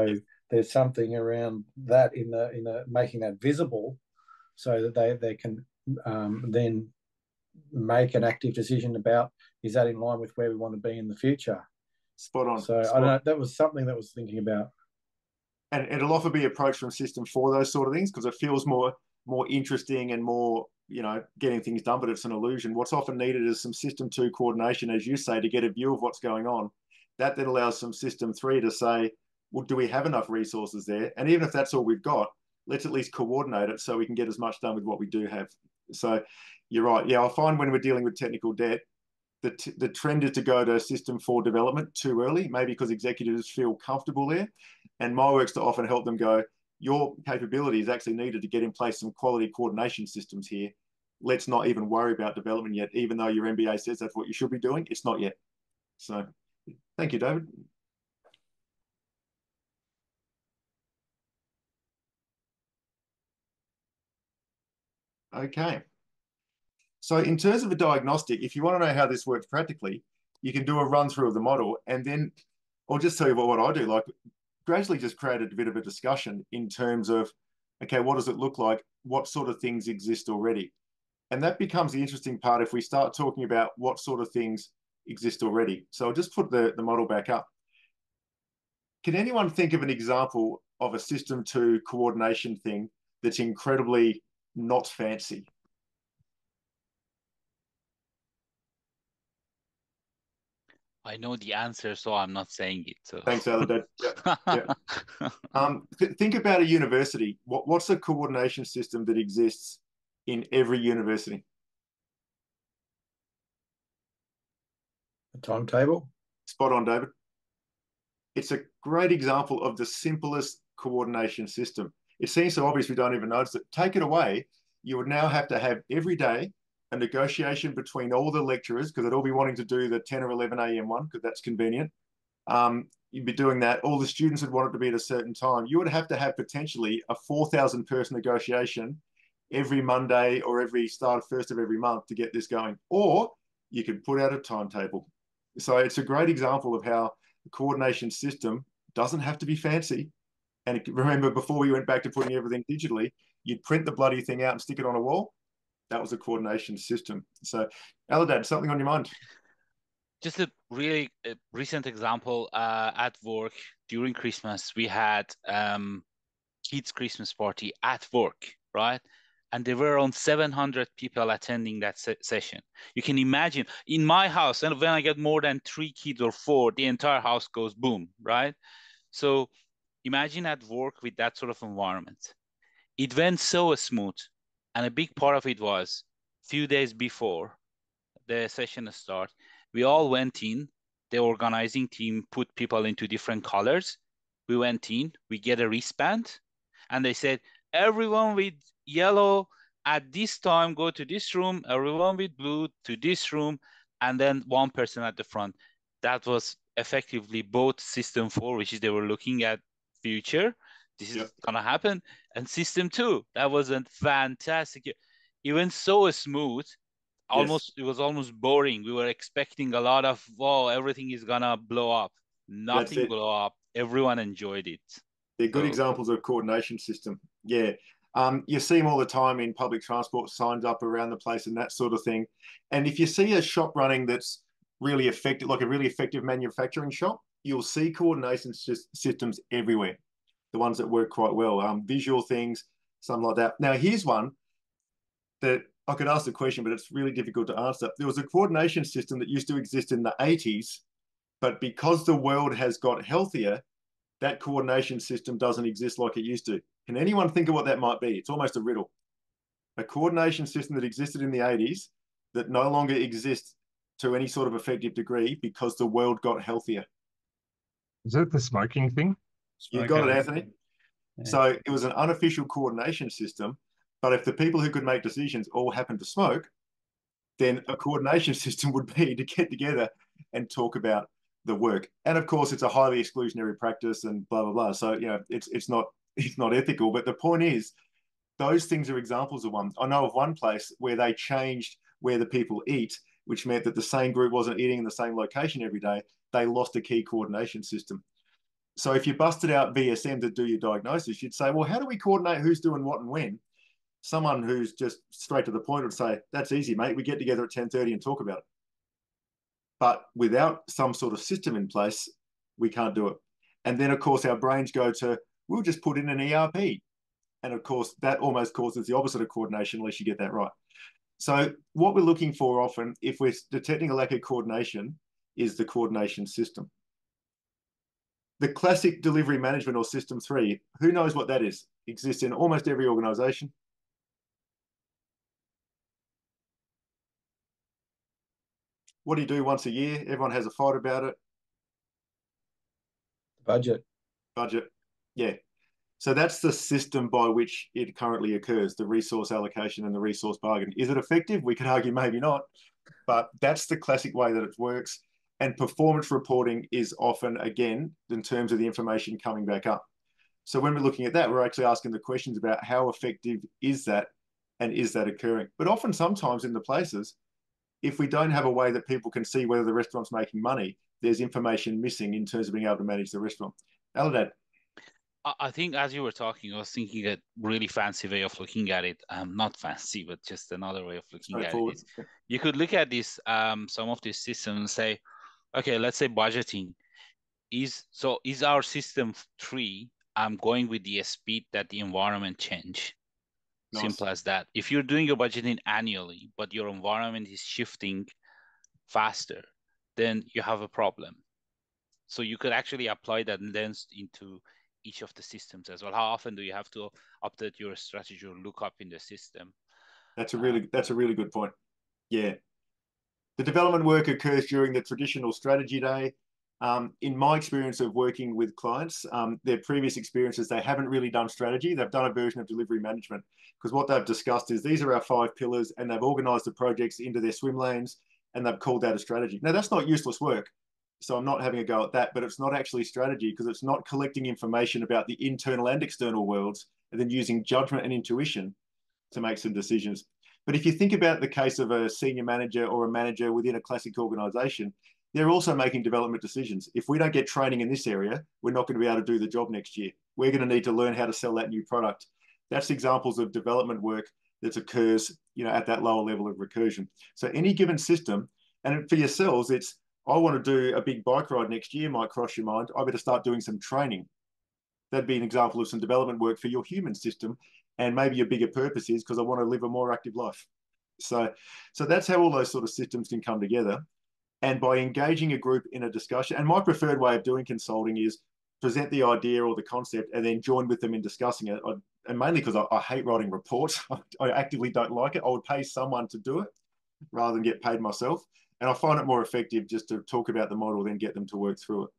there's something around that in the in the making that visible so that they, they can um, then make an active decision about is that in line with where we want to be in the future. Spot on. So Spot I don't know, that was something that was thinking about and it'll often be approached from system four those sort of things because it feels more more interesting and more you know getting things done but it's an illusion what's often needed is some system two coordination as you say to get a view of what's going on That then allows some system three to say, well, do we have enough resources there? And even if that's all we've got, let's at least coordinate it so we can get as much done with what we do have. So you're right. Yeah, I find when we're dealing with technical debt, the, the trend is to go to system four development too early, maybe because executives feel comfortable there. And my work's to often help them go, your capability is actually needed to get in place some quality coordination systems here. Let's not even worry about development yet, even though your MBA says that's what you should be doing. It's not yet. So thank you, David. Okay. So in terms of a diagnostic, if you want to know how this works practically, you can do a run through of the model and then I'll just tell you what, what I do. Like gradually just created a bit of a discussion in terms of, okay, what does it look like? What sort of things exist already? And that becomes the interesting part if we start talking about what sort of things exist already. So I'll just put the, the model back up. Can anyone think of an example of a system to coordination thing that's incredibly not fancy? I know the answer, so I'm not saying it. So. Thanks, Alan. yeah, yeah. Um, th think about a university. What, what's a coordination system that exists in every university? A timetable. Spot on, David. It's a great example of the simplest coordination system. It seems so obvious we don't even notice it. Take it away, you would now have to have every day negotiation between all the lecturers because they'd all be wanting to do the 10 or 11 a.m. one because that's convenient. Um, you'd be doing that. All the students would want it to be at a certain time. You would have to have potentially a 4,000 person negotiation every Monday or every start first of every month to get this going. Or you could put out a timetable. So it's a great example of how the coordination system doesn't have to be fancy. And remember, before we went back to putting everything digitally, you'd print the bloody thing out and stick it on a wall that was a coordination system. So, Eldad, something on your mind? Just a really a recent example uh, at work during Christmas, we had um, kids' Christmas party at work, right? And there were around 700 people attending that se session. You can imagine in my house, and when I get more than three kids or four, the entire house goes boom, right? So imagine at work with that sort of environment. It went so smooth and a big part of it was a few days before the session start we all went in the organizing team put people into different colors. We went in we get a wristband and they said everyone with yellow at this time go to this room. Everyone with blue to this room. And then one person at the front. That was effectively both system four which is they were looking at future this is yep. gonna happen. And system two, that was a fantastic. It went so smooth. Almost yes. it was almost boring. We were expecting a lot of wow, everything is gonna blow up. Nothing blew up. Everyone enjoyed it. They're good so, examples of coordination system. Yeah. Um, you see them all the time in public transport signs up around the place and that sort of thing. And if you see a shop running that's really effective, like a really effective manufacturing shop, you'll see coordination systems everywhere the ones that work quite well, um, visual things, something like that. Now, here's one that I could ask the question, but it's really difficult to answer. There was a coordination system that used to exist in the 80s, but because the world has got healthier, that coordination system doesn't exist like it used to. Can anyone think of what that might be? It's almost a riddle. A coordination system that existed in the 80s that no longer exists to any sort of effective degree because the world got healthier. Is it the smoking thing? You got it, Anthony. Yeah. So it was an unofficial coordination system. But if the people who could make decisions all happened to smoke, then a coordination system would be to get together and talk about the work. And of course, it's a highly exclusionary practice and blah blah blah. So you know, it's it's not it's not ethical. But the point is, those things are examples of one. I know of one place where they changed where the people eat, which meant that the same group wasn't eating in the same location every day. They lost a key coordination system. So if you busted out VSM to do your diagnosis, you'd say, well, how do we coordinate who's doing what and when? Someone who's just straight to the point would say, that's easy, mate. We get together at 10.30 and talk about it. But without some sort of system in place, we can't do it. And then, of course, our brains go to, we'll just put in an ERP. And of course, that almost causes the opposite of coordination unless you get that right. So what we're looking for often, if we're detecting a lack of coordination, is the coordination system. The classic delivery management or system three, who knows what that is? Exists in almost every organization. What do you do once a year? Everyone has a fight about it. Budget. Budget. Yeah. So that's the system by which it currently occurs, the resource allocation and the resource bargain. Is it effective? We could argue maybe not, but that's the classic way that it works. And performance reporting is often, again, in terms of the information coming back up. So when we're looking at that, we're actually asking the questions about how effective is that and is that occurring? But often, sometimes in the places, if we don't have a way that people can see whether the restaurant's making money, there's information missing in terms of being able to manage the restaurant. Eldad. I think as you were talking, I was thinking a really fancy way of looking at it. Um, not fancy, but just another way of looking at it. you could look at this, um, some of these systems and say, okay, let's say budgeting is so is our system three. I'm going with the speed that the environment change. Nice. Simple as that. If you're doing your budgeting annually, but your environment is shifting faster, then you have a problem. So you could actually apply that lens into each of the systems as well. How often do you have to update your strategy or look up in the system? That's a uh, really that's a really good point. Yeah. The development work occurs during the traditional strategy day. Um, in my experience of working with clients, um, their previous experiences, they haven't really done strategy. They've done a version of delivery management because what they've discussed is these are our five pillars and they've organized the projects into their swim lanes and they've called that a strategy. Now, that's not useless work. So I'm not having a go at that, but it's not actually strategy because it's not collecting information about the internal and external worlds and then using judgment and intuition to make some decisions. But if you think about the case of a senior manager or a manager within a classic organization, they're also making development decisions. If we don't get training in this area, we're not going to be able to do the job next year. We're going to need to learn how to sell that new product. That's examples of development work that occurs, you know, at that lower level of recursion. So any given system, and for yourselves, it's I want to do a big bike ride next year, might cross your mind. I better start doing some training. That'd be an example of some development work for your human system. And maybe your bigger purpose is because I want to live a more active life. So, so that's how all those sort of systems can come together. And by engaging a group in a discussion, and my preferred way of doing consulting is present the idea or the concept and then join with them in discussing it. I, and mainly because I, I, hate writing reports, I actively don't like it. I would pay someone to do it rather than get paid myself. And I find it more effective just to talk about the model, then get them to work through it.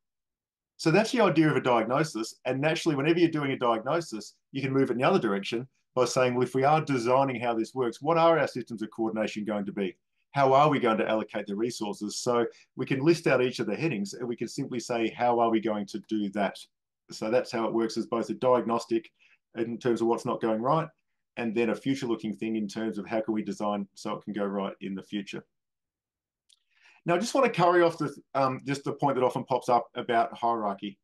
So that's the idea of a diagnosis. And naturally, whenever you're doing a diagnosis, you can move it in the other direction by saying, well, if we are designing how this works, what are our systems of coordination going to be? How are we going to allocate the resources? So we can list out each of the headings and we can simply say, how are we going to do that? So that's how it works as both a diagnostic in terms of what's not going right, and then a future looking thing in terms of how can we design so it can go right in the future. Now, I just want to carry off the, um, just the point that often pops up about hierarchy.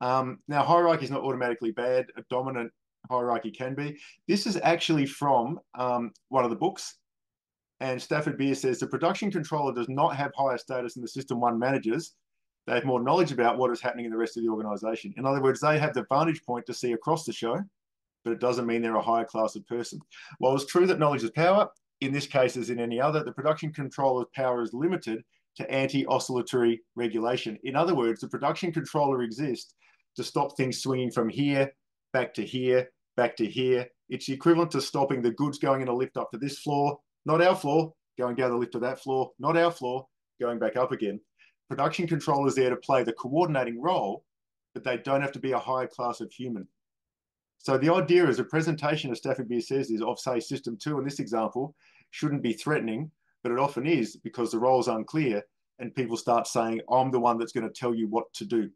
Um, now, hierarchy is not automatically bad. A dominant hierarchy can be. This is actually from um, one of the books. And Stafford Beer says the production controller does not have higher status than the system one managers. They have more knowledge about what is happening in the rest of the organization. In other words, they have the vantage point to see across the show, but it doesn't mean they're a higher class of person. While it's true that knowledge is power, in this case as in any other, the production controller's power is limited to anti-oscillatory regulation. In other words, the production controller exists to stop things swinging from here back to here, back to here. It's equivalent to stopping the goods going in a lift up to this floor, not our floor, going down the lift to that floor, not our floor, going back up again. Production controller is there to play the coordinating role, but they don't have to be a higher class of human. So the idea is a presentation, as Stafford Beer says, is of say system two in this example, shouldn't be threatening, but it often is because the role is unclear and people start saying, I'm the one that's going to tell you what to do.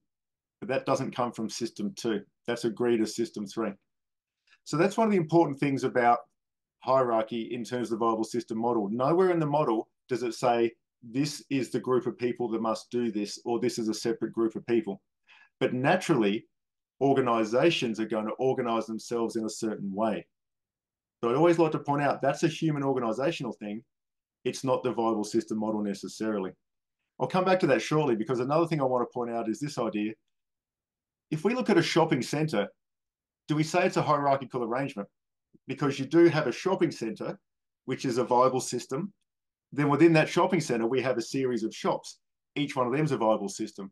But that doesn't come from system two. That's agreed as system three. So that's one of the important things about hierarchy in terms of the viable system model. Nowhere in the model does it say this is the group of people that must do this or this is a separate group of people. But naturally, organizations are going to organize themselves in a certain way. But I always like to point out that's a human organizational thing it's not the viable system model necessarily. I'll come back to that shortly because another thing I want to point out is this idea. If we look at a shopping center, do we say it's a hierarchical arrangement? Because you do have a shopping center, which is a viable system. Then within that shopping center, we have a series of shops. Each one of them is a viable system.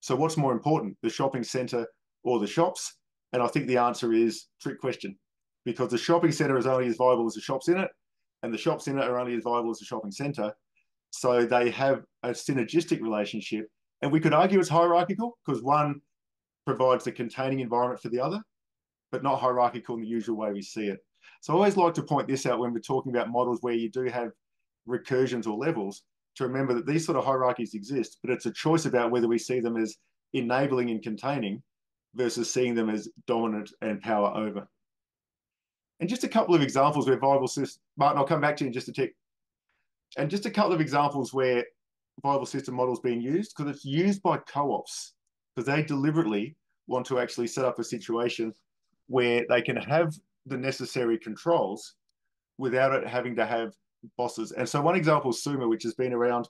So what's more important, the shopping centre or the shops? And I think the answer is trick question, because the shopping centre is only as viable as the shops in it, and the shops in it are only as viable as the shopping centre. So they have a synergistic relationship, and we could argue it's hierarchical because one provides the containing environment for the other, but not hierarchical in the usual way we see it. So I always like to point this out when we're talking about models where you do have recursions or levels to remember that these sort of hierarchies exist, but it's a choice about whether we see them as enabling and containing versus seeing them as dominant and power over. And just a couple of examples where viable system, Martin, I'll come back to you in just a tick. And just a couple of examples where viable system models being used, because it's used by co-ops, because they deliberately want to actually set up a situation where they can have the necessary controls without it having to have bosses. And so one example is Suma, which has been around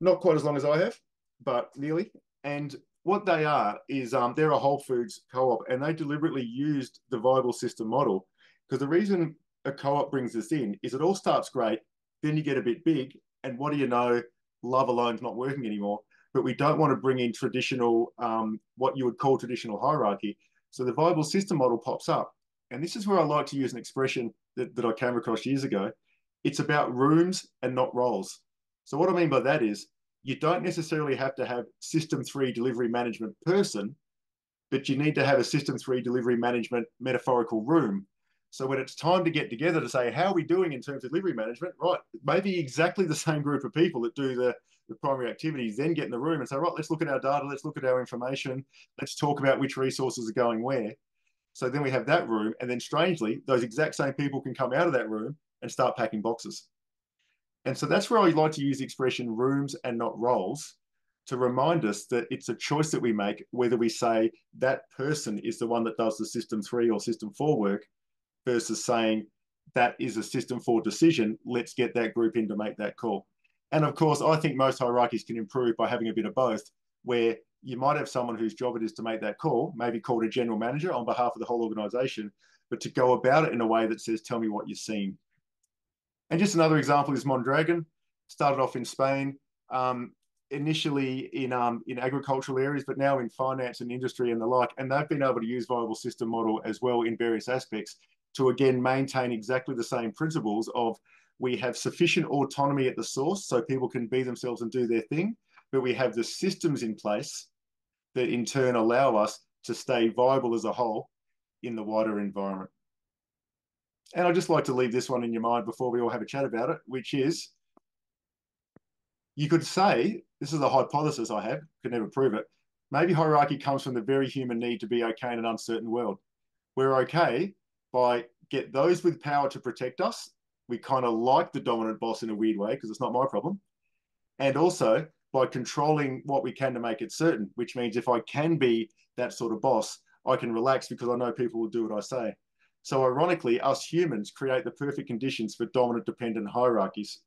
not quite as long as I have, but nearly. And what they are is um, they're a Whole Foods co-op, and they deliberately used the viable system model because the reason a co-op brings this in is it all starts great, then you get a bit big, and what do you know? Love alone's not working anymore. But we don't want to bring in traditional, um, what you would call traditional hierarchy. So the viable system model pops up, and this is where I like to use an expression that, that I came across years ago. It's about rooms and not roles. So what I mean by that is you don't necessarily have to have system three delivery management person, but you need to have a system three delivery management metaphorical room. So when it's time to get together to say, how are we doing in terms of delivery management? Right, maybe exactly the same group of people that do the, the primary activities then get in the room and say, right, let's look at our data, let's look at our information, let's talk about which resources are going where. So then we have that room, and then strangely, those exact same people can come out of that room and start packing boxes. And so that's where I like to use the expression rooms and not roles to remind us that it's a choice that we make whether we say that person is the one that does the system three or system four work versus saying that is a system four decision. Let's get that group in to make that call. And of course, I think most hierarchies can improve by having a bit of both, where you might have someone whose job it is to make that call, maybe called a general manager on behalf of the whole organization, but to go about it in a way that says, tell me what you're seeing. And just another example is Mondragon. Started off in Spain, um, initially in um, in agricultural areas, but now in finance and industry and the like. And they've been able to use viable system model as well in various aspects to again maintain exactly the same principles of we have sufficient autonomy at the source so people can be themselves and do their thing, but we have the systems in place that in turn allow us to stay viable as a whole in the wider environment. And I'd just like to leave this one in your mind before we all have a chat about it, which is you could say, this is a hypothesis I have, could never prove it. Maybe hierarchy comes from the very human need to be okay in an uncertain world. We're okay by get those with power to protect us. We kind of like the dominant boss in a weird way because it's not my problem. And also by controlling what we can to make it certain, which means if I can be that sort of boss, I can relax because I know people will do what I say. So ironically, us humans create the perfect conditions for dominant dependent hierarchies.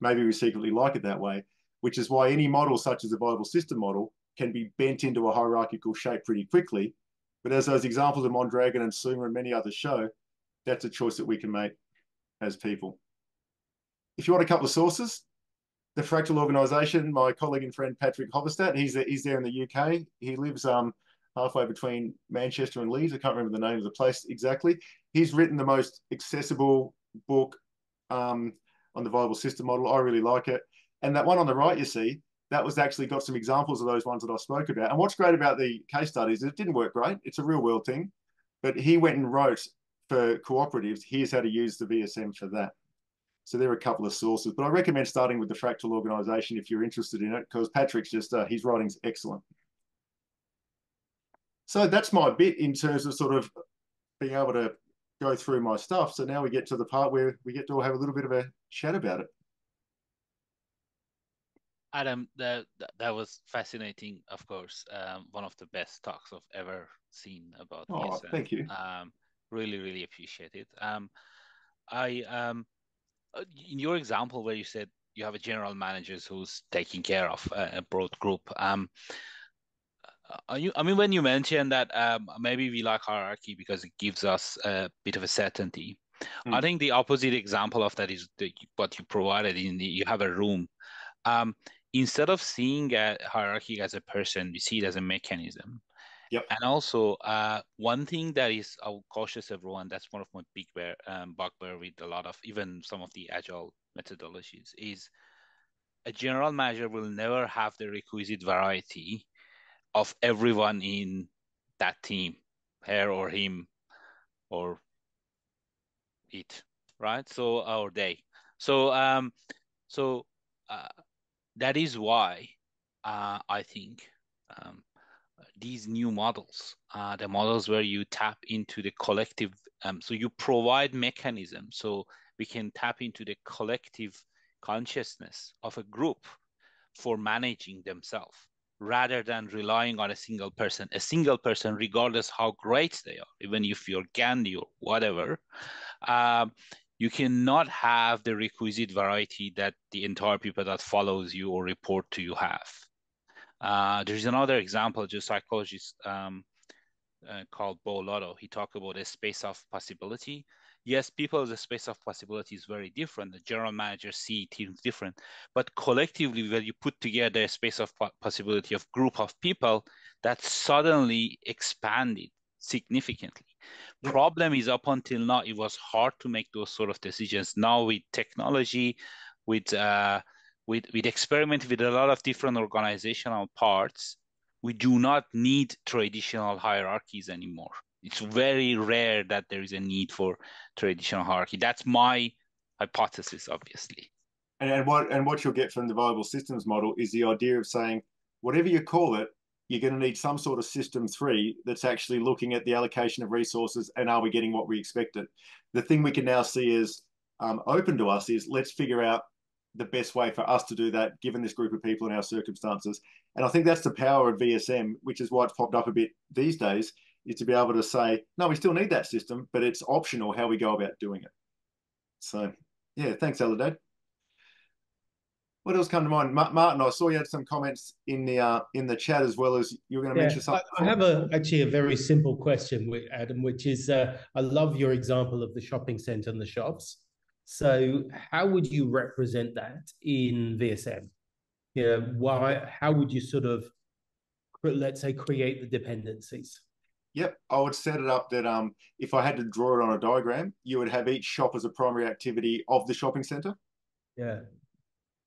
Maybe we secretly like it that way, which is why any model such as the viable system model can be bent into a hierarchical shape pretty quickly. But as those examples of Mondragon and Suma and many others show, that's a choice that we can make as people. If you want a couple of sources, the Fractal Organisation, my colleague and friend Patrick Hoverstadt, he's, he's there in the UK. He lives um, halfway between Manchester and Leeds. I can't remember the name of the place exactly. He's written the most accessible book um, on the viable system model. I really like it. And that one on the right, you see, that was actually got some examples of those ones that I spoke about. And what's great about the case studies is it didn't work great. It's a real world thing. But he went and wrote for cooperatives, here's how to use the VSM for that. So there are a couple of sources, but I recommend starting with the Fractal Organisation if you're interested in it, because Patrick's just, uh, his writing's excellent. So that's my bit in terms of sort of being able to go through my stuff. So now we get to the part where we get to all have a little bit of a chat about it. Adam, that that was fascinating. Of course, um, one of the best talks I've ever seen about oh. Thank you. Um, really, really appreciate it. Um, I um, uh, in your example where you said you have a general manager who's taking care of a, a broad group. Um, you, I mean, when you mentioned that um, maybe we like hierarchy because it gives us a bit of a certainty. Mm. I think the opposite example of that is the, what you provided in the, you have a room. Um, instead of seeing a hierarchy as a person, we see it as a mechanism. Yep. And also, uh, one thing that is, I'll cautious everyone. That's one of my big bear, um, bugbear with a lot of even some of the agile methodologies is a general manager will never have the requisite variety of everyone in that team, her or him, or it, right? So or they. So um, so uh, that is why uh, I think um, these new models, uh, the models where you tap into the collective, um, so you provide mechanisms so we can tap into the collective consciousness of a group for managing themselves rather than relying on a single person. A single person, regardless how great they are, even if you're Gandhi or whatever, um, you cannot have the requisite variety that the entire people that follows you or report to you have. Uh, there's another example, just psychologist um, uh, called Beau Lotto. He talked about a space of possibility. Yes, people, the space of possibility is very different. The general manager see teams different, but collectively, when you put together a space of possibility of group of people, that suddenly expanded significantly. Problem is up until now, it was hard to make those sort of decisions. Now with technology, with uh, with with experiment with a lot of different organizational parts, we do not need traditional hierarchies anymore it's very rare that there is a need for traditional hierarchy. That's my hypothesis, obviously. And, and what and what you'll get from the viable systems model is the idea of saying whatever you call it, you're going to need some sort of system three that's actually looking at the allocation of resources and are we getting what we expected. The thing we can now see is um, open to us is let's figure out the best way for us to do that given this group of people and our circumstances. And I think that's the power of VSM, which is why it's popped up a bit these days, is to be able to say, no, we still need that system, but it's optional how we go about doing it. So, yeah, thanks, Eldad. What else come to mind, Martin? I saw you had some comments in the uh, in the chat as well as you were going to yeah, mention something. I, have a actually a very simple question, Adam, which is uh, I love your example of the shopping centre and the shops. So, how would you represent that in VSM? You know, why? How would you sort of let's say create the dependencies? Yep, I would set it up that um, if I had to draw it on a diagram, you would have each shop as a primary activity of the shopping centre. Yeah.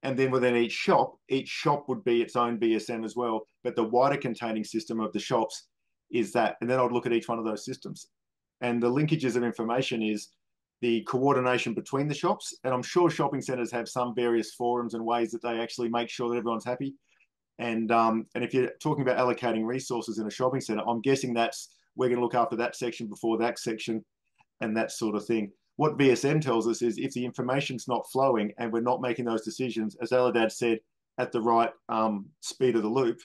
And then within each shop, each shop would be its own VSM as well. But the wider containing system of the shops is that. And then I'd look at each one of those systems. And the linkages of information is the coordination between the shops. And I'm sure shopping centres have some various forums and ways that they actually make sure that everyone's happy. And um, and if you're talking about allocating resources in a shopping center, I'm guessing that's we're going to look after that section before that section, and that sort of thing. What VSM tells us is if the information's not flowing and we're not making those decisions, as Eldad said, at the right um, speed of the loop,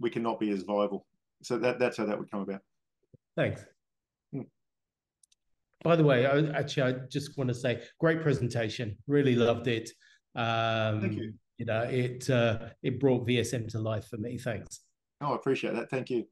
we cannot be as viable. So that that's how that would come about. Thanks. Hmm. By the way, I, actually, I just want to say, great presentation. Really loved it. Um, Thank you you know, it uh, it brought VSM to life for me. Thanks. Oh, I appreciate that. Thank you.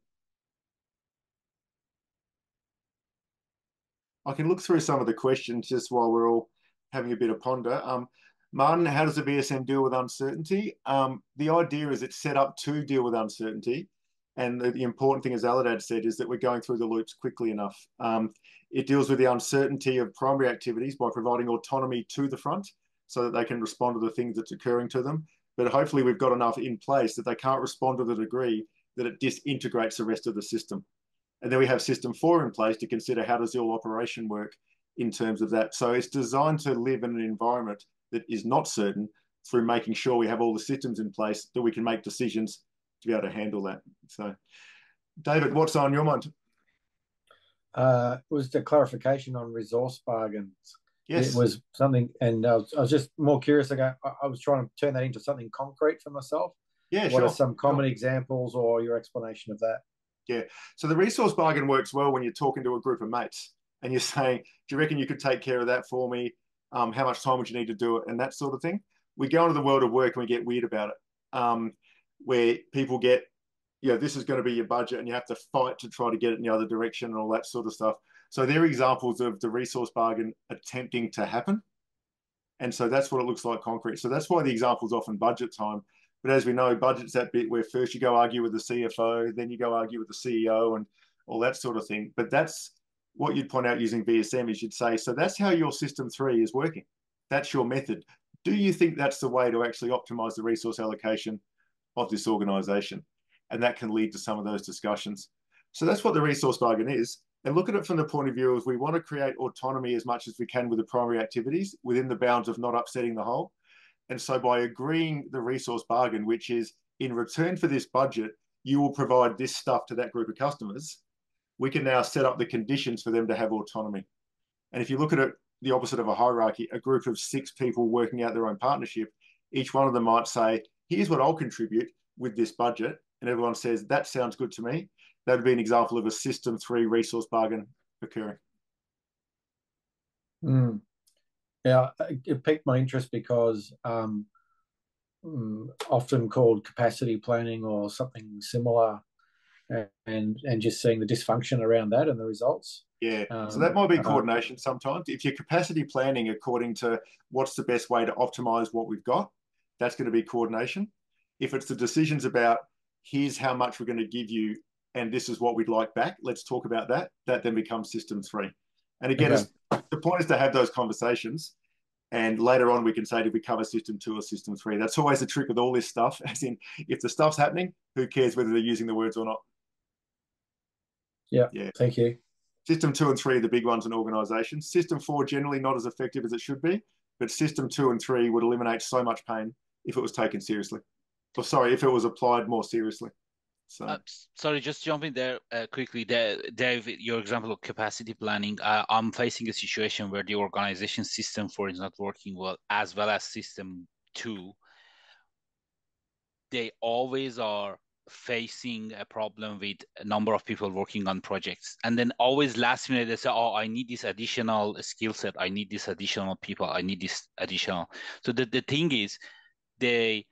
I can look through some of the questions just while we're all having a bit of ponder. Um, Martin, how does the VSM deal with uncertainty? Um, the idea is it's set up to deal with uncertainty. And the, the, important thing, as Eldad said, is that we're going through the loops quickly enough. Um, it deals with the uncertainty of primary activities by providing autonomy to the front so that they can respond to the things that's occurring to them. But hopefully we've got enough in place that they can't respond to the degree that it disintegrates the rest of the system. And then we have system four in place to consider how does the all operation work in terms of that. So it's designed to live in an environment that is not certain through making sure we have all the systems in place that we can make decisions to be able to handle that. So David, what's on your mind? Uh, was the clarification on resource bargains. Yes. It was something, and I was, I was just more curious. Ago, I was trying to turn that into something concrete for myself. Yeah, what sure. are some common sure. examples or your explanation of that? Yeah. So the resource bargain works well when you're talking to a group of mates and you're saying, "Do you reckon you could take care of that for me? Um, how much time would you need to do it?" And that sort of thing. We go into the world of work and we get weird about it, um, where people get, you know, this is going to be your budget, and you have to fight to try to get it in the other direction and all that sort of stuff. So they're examples of the resource bargain attempting to happen. And so that's what it looks like concrete. So that's why the example is often budget time. But as we know, budget's that bit where first you go argue with the CFO, then you go argue with the CEO and all that sort of thing. But that's what you'd point out using VSM is you'd say, so that's how your system three is working. That's your method. Do you think that's the way to actually optimize the resource allocation of this organization? And that can lead to some of those discussions. So that's what the resource bargain is. And look at it from the point of view of we want to create autonomy as much as we can with the primary activities within the bounds of not upsetting the whole. And so by agreeing the resource bargain, which is in return for this budget, you will provide this stuff to that group of customers, we can now set up the conditions for them to have autonomy. And if you look at it, the opposite of a hierarchy, a group of six people working out their own partnership, each one of them might say, here's what I'll contribute with this budget. And everyone says, that sounds good to me that would be an example of a system three resource bargain occurring. Mm. Yeah, it piqued my interest because um, mm, often called capacity planning or something similar, and and just seeing the dysfunction around that and the results. Yeah, um, so that might be uh, coordination sometimes. If you're capacity planning according to what's the best way to optimize what we've got, that's going to be coordination. If it's the decisions about here's how much we're going to give you and this is what we'd like back. Let's talk about that. That then becomes system three. And again, okay. the point is to have those conversations. And later on, we can say, did we cover system two or system three? That's always the trick with all this stuff. As in, if the stuff's happening, who cares whether they're using the words or not? Yeah. Yeah. Thank you. System two and three are the big ones in organizations. System four, generally not as effective as it should be, but system two and three would eliminate so much pain if it was taken seriously. Or sorry, if it was applied more seriously. So. Uh, sorry, just jumping there uh, quickly. There, Dave, your example of capacity planning. Uh, I'm facing a situation where the organization system four is not working well, as well as system two. They always are facing a problem with a number of people working on projects, and then always last minute they say, "Oh, I need this additional skill set. I need this additional people. I need this additional." So the the thing is, they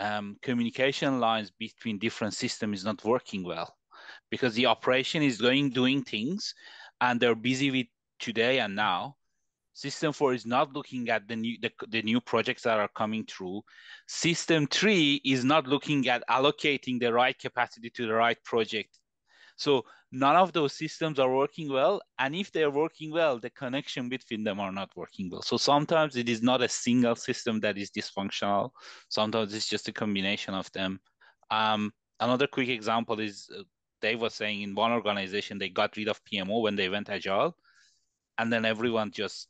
um, communication lines between different systems is not working well because the operation is going doing things and they're busy with today and now. System 4 is not looking at the new the, the new projects that are coming through. System 3 is not looking at allocating the right capacity to the right project so none of those systems are working well. And if they're working well, the connection between them are not working well. So sometimes it is not a single system that is dysfunctional. Sometimes it's just a combination of them. Um, another quick example is uh, Dave was saying in one organization, they got rid of PMO when they went agile. And then everyone just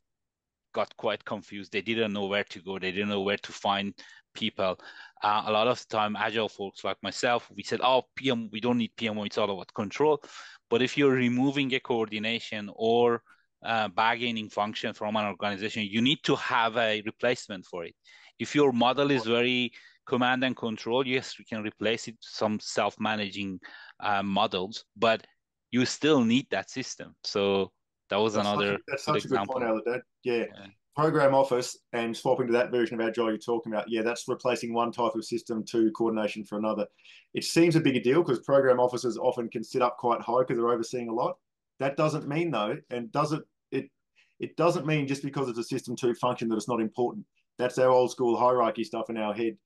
got quite confused. They didn't know where to go. They didn't know where to find people. Uh, a lot of the time, agile folks like myself, we said, "Oh, PM, we don't need PMO. It's all about control." But if you're removing a coordination or uh, bargaining function from an organization, you need to have a replacement for it. If your model is very command and control, yes, we can replace it with some self-managing uh, models, but you still need that system. So that was that's another such, that's such example. a good point, Yeah. yeah program office and swapping to that version of agile you're talking about yeah that's replacing one type of system to coordination for another. It seems a bigger deal because program officers often can sit up quite high because they're overseeing a lot. That doesn't mean though and doesn't it it doesn't mean just because it's a system to function that it's not important. That's our old school hierarchy stuff in our head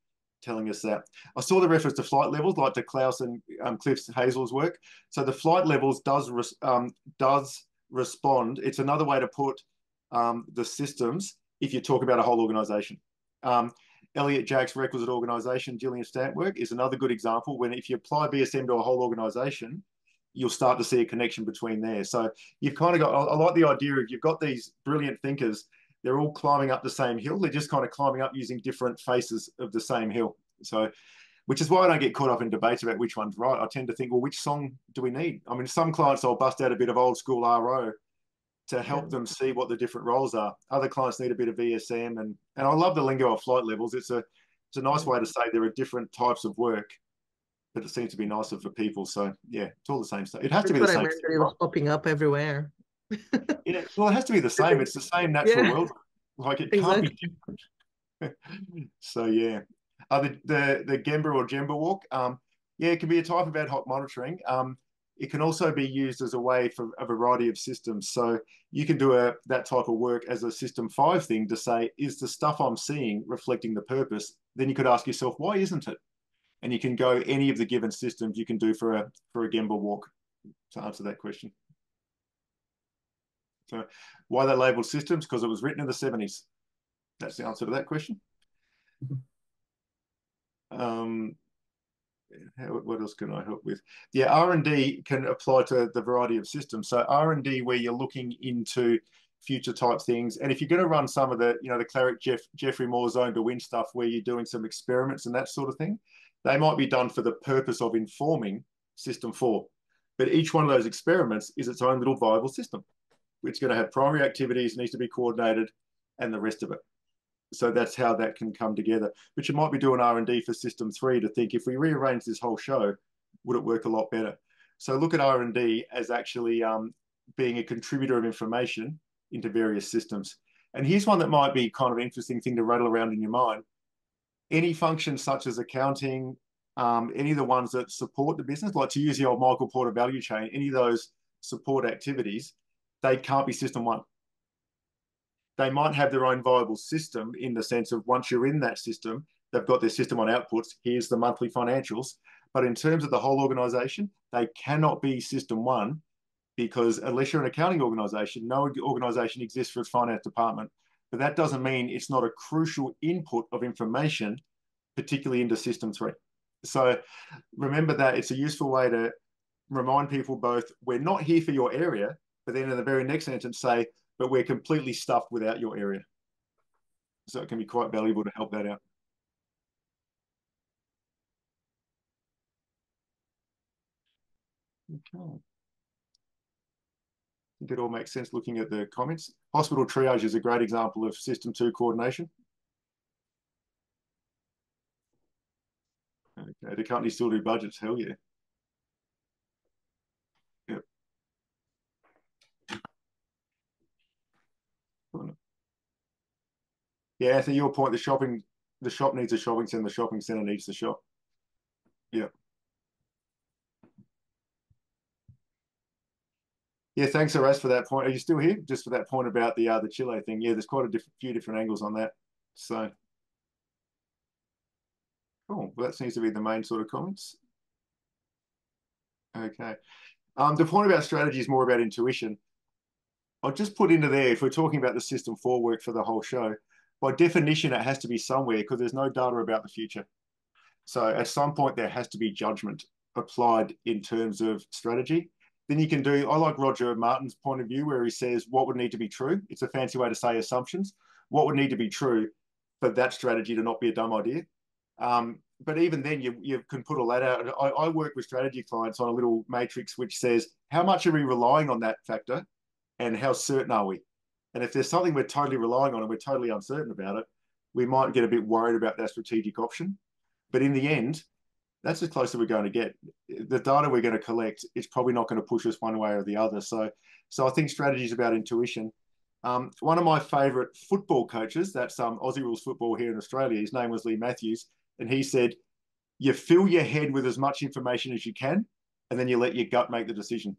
telling us that. I saw the reference to flight levels like to klaus and um, cliff's hazel's work. So the flight levels does um, does respond. It's another way to put um, the systems if you talk about a whole organization. Um, Elliott Jaques' requisite organization, Gillian Stamp's work, is another good example when if you apply VSM to a whole organization, you'll start to see a connection between there. So you've kind of got, I, I like the idea of you've got these brilliant thinkers, they're all climbing up the same hill. They're just kind of climbing up using different faces of the same hill. So, which is why I don't get caught up in debates about which one's right. I tend to think, well, which song do we need? I mean, some clients I'll bust out a bit of old school RO to help them see what the different roles are. Other clients need a bit of VSM, and and I love the lingo of flight levels. It's a it's a nice way to say there are different types of work, but it seems to be nicer for people. So yeah, it's all the same stuff. It has That's to be the same. Popping up everywhere. yeah, well, it has to be the same. It's the same natural yeah. world. Like it can't be different. so yeah, uh, the the the Gemba or Gemba walk. Um, yeah, it can be a type of ad hoc monitoring. Um, it can also be used as a way for a variety of systems. So you can do a that type of work as a system five thing to say, is the stuff I'm seeing reflecting the purpose? Then you could ask yourself, why isn't it? And you can go any of the given systems you can do for a for a Gemba walk to answer that question. So why they labeled systems? Because it was written in the 70s. That's the answer to that question. Um, how, what else can I help with? Yeah, R&D can apply to the variety of systems. So R&D where you're looking into future type things. And if you're going to run some of the, you know, the Cleric Jeff, Geoffrey Moore zone to win stuff where you're doing some experiments and that sort of thing, they might be done for the purpose of informing system four. But each one of those experiments is its own little viable system. It's going to have primary activities, needs to be coordinated, and the rest of it so that's how that can come together. But you might be doing R and D for System Three to think if we rearrange this whole show, would it work a lot better? So look at R and D as actually um, being a contributor of information into various systems. And here's one that might be kind of interesting thing to rattle around in your mind. Any functions such as accounting, um, any of the ones that support the business, like to use the old Michael Porter value chain, any of those support activities, they can't be system one they might have their own viable system in the sense of once you're in that system, they've got their system on outputs. Here's the monthly financials. But in terms of the whole organization, they cannot be system one because unless you're an accounting organization, no organization exists for its finance department. But that doesn't mean it's not a crucial input of information, particularly into system three. So remember that it's a useful way to remind people both we're not here for your area, but then in the very next sentence say, but we're completely stuffed without your area. So it can be quite valuable to help that out. Okay. I think it all makes sense looking at the comments. Hospital triage is a great example of system two coordination. Okay, the company still do budgets? Hell yeah. Yeah, to your point, the shopping, the shop needs a shopping center, the shopping center needs the shop. Yeah. Yeah, thanks, Aras, for that point. Are you still here? Just for that point about the uh, the Chile thing. Yeah, there's quite a diff few different angles on that. So, cool. Well, that seems to be the main sort of comments. Okay. Um, the point about strategy is more about intuition. I'll just put into there, if we're talking about the system four work for the whole show, by definition, it has to be somewhere because there's no data about the future. So at some point, there has to be judgment applied in terms of strategy. Then you can do, I like Roger Martin's point of view where he says what would need to be true. It's a fancy way to say assumptions. What would need to be true for that strategy to not be a dumb idea? Um, but even then, you, you can put all that out. I, I work with strategy clients on a little matrix which says, how much are we relying on that factor and how certain are we? And if there's something we're totally relying on and we're totally uncertain about it, we might get a bit worried about that strategic option. But in the end, that's as close as we're going to get. The data we're going to collect is probably not going to push us one way or the other. So, so I think strategy is about intuition. Um, one of my favourite football coaches, that's um, Aussie Rules football here in Australia, his name was Leigh Matthews, and he said, "You fill your head with as much information as you can, and then you let your gut make the decision."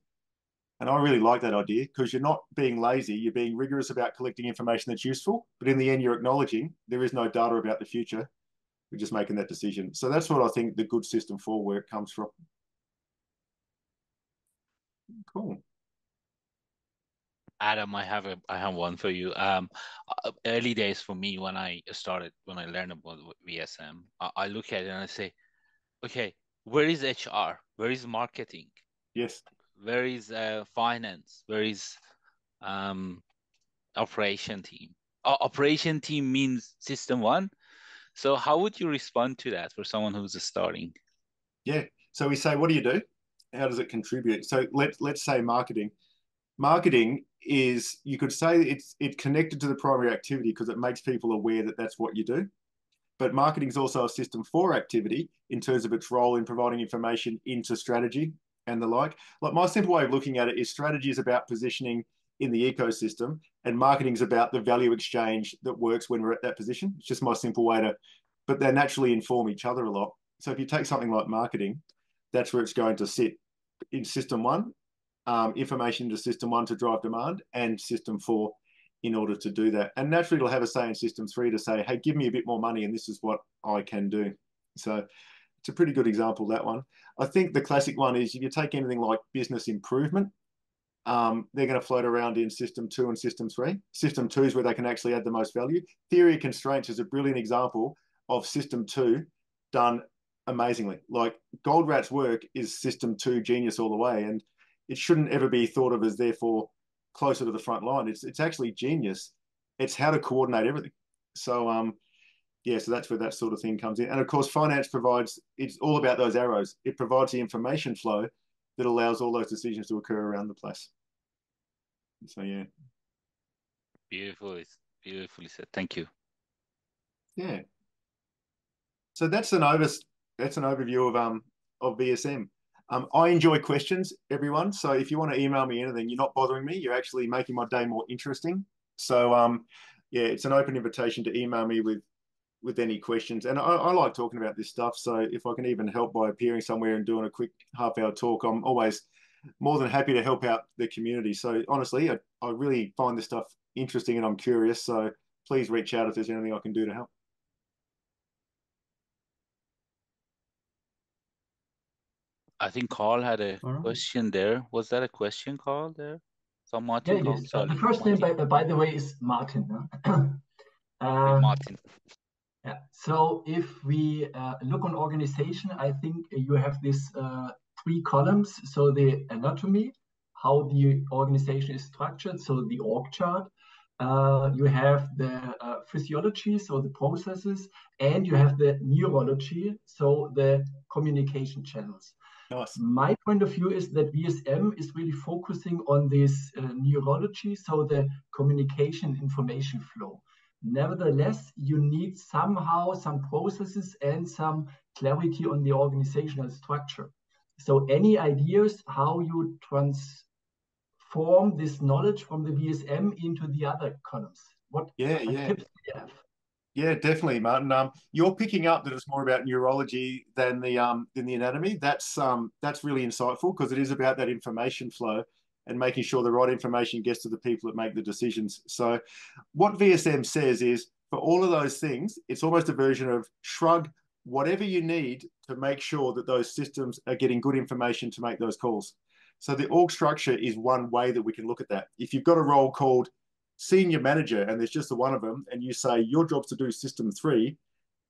And I really like that idea because you're not being lazy, you're being rigorous about collecting information that's useful, but in the end, you're acknowledging there is no data about the future. We're just making that decision. So that's what I think the good system for work comes from. Cool. Adam, I have a I have one for you. Um, uh, early days for me when I started when I learned about VSM, I, I look at it and I say, okay, where is HR? Where is marketing? Yes where is uh, finance? Where is um, operation team? Operation team means system one. So how would you respond to that for someone who's starting? Yeah. So we say what do you do? How does it contribute? So let, let's say marketing. Marketing is you could say it's it connected to the primary activity because it makes people aware that that's what you do. But marketing is also a system for activity in terms of its role in providing information into strategy and the like. Like my simple way of looking at it is strategy is about positioning in the ecosystem and marketing is about the value exchange that works when we're at that position. It's just my simple way to, but they naturally inform each other a lot. So if you take something like marketing, that's where it's going to sit in system one, um, information to system one to drive demand, and system four in order to do that. And naturally, it'll have a say in system three to say, hey, give me a bit more money, and this is what I can do. So it's a pretty good example, that one. I think the classic one is if you take anything like business improvement, um, they're going to float around in system two and system three. System two is where they can actually add the most value. Theory of constraints is a brilliant example of system two done amazingly. Like Goldratt's work is system two genius all the way, and it shouldn't ever be thought of as therefore closer to the front line. It's it's actually genius. It's how to coordinate everything. So um, yeah, so that's where that sort of thing comes in. And of course, finance provides. It's all about those arrows. It provides the information flow that allows all those decisions to occur around the place. So yeah. Beautifully, beautifully said. Thank you. Yeah. So that's an over that's an overview of um of VSM. Um, I enjoy questions, everyone. So if you want to email me anything, you're not bothering me. You're actually making my day more interesting. So um, yeah, it's an open invitation to email me with with any questions. And I, I, like talking about this stuff. So if I can even help by appearing somewhere and doing a quick half hour talk, I'm always more than happy to help out the community. So honestly, I, I really find this stuff interesting and I'm curious. So please reach out if there's anything I can do to help. I think Carl had a right. question there. Was that a question, Carl? There, so Martin. Yeah, oh, sorry, the first Martin. name, by, by the way, is Martin. huh? Okay, um, Martin. Yeah. So if we uh, look on organization, I think you have these uh, three columns. So the anatomy, how the organization is structured, so the org chart. Uh, you have the uh, physiology, so the processes, and you have the neurology, so the communication channels. Nice. My point of view is that VSM is really focusing on this uh, neurology, so the communication information flow. Nevertheless, you need somehow some processes and some clarity on the organizational structure. So, any ideas how you transform this knowledge from the VSM into the other columns? What Yeah, yeah. tips do you have? Yeah, definitely, Martin. Um, you're picking up that it's more about neurology than the um than the anatomy. That's um that's really insightful because it is about that information flow and making sure the right information gets to the people that make the decisions. So, what VSM says is for all of those things, it's almost a version of shrug whatever you need to make sure that those systems are getting good information to make those calls. So the org structure is one way that we can look at that. If you've got a role called senior manager and there's just the one of them and you say your job's to do system three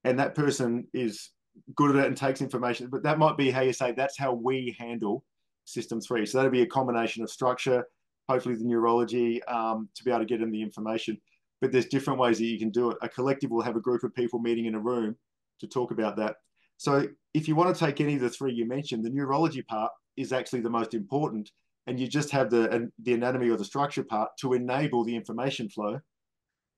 and that person is good at it and takes information but that might be how you say that's how we handle system three. So that'll be a combination of structure hopefully the neurology um, to be able to get in the information. But there's different ways that you can do it. A collective will have a group of people meeting in a room to talk about that. So if you want to take any of the three you mentioned the neurology part is actually the most important and you just have the the anatomy or the structure part to enable the information flow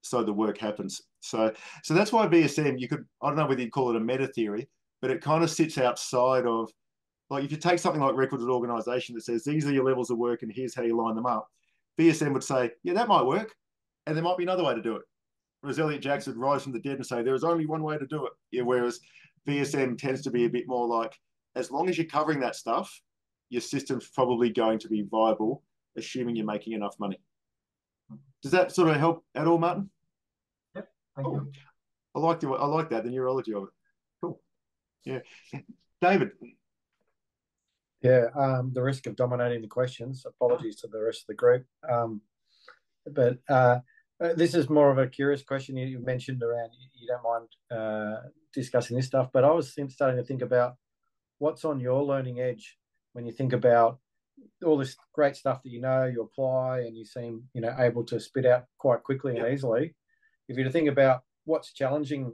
so the work happens. So so that's why VSM, you could I don't know whether you'd call it a meta theory but it kind of sits outside of like if you take something like records organization that says these are your levels of work and here's how you line them up VSM would say yeah that might work and there might be another way to do it whereas Elliot Jackson would rise from the dead and say there is only one way to do it yeah, whereas VSM tends to be a bit more like as long as you're covering that stuff your system's probably going to be viable, assuming you're making enough money. Does that sort of help at all, Martin? Yep, thank Cool. you. I like the I like that the neurology of it. Cool. Yeah, David. Yeah, um, the risk of dominating the questions. Apologies to the rest of the group. Um, but uh, uh, this is more of a curious question you, you mentioned around you, you don't mind uh, discussing this stuff, but I was starting to think about what's on your learning edge when you think about all this great stuff that you know, you apply, and you seem you know able to spit out quite quickly and easily. If you're to think about what's challenging,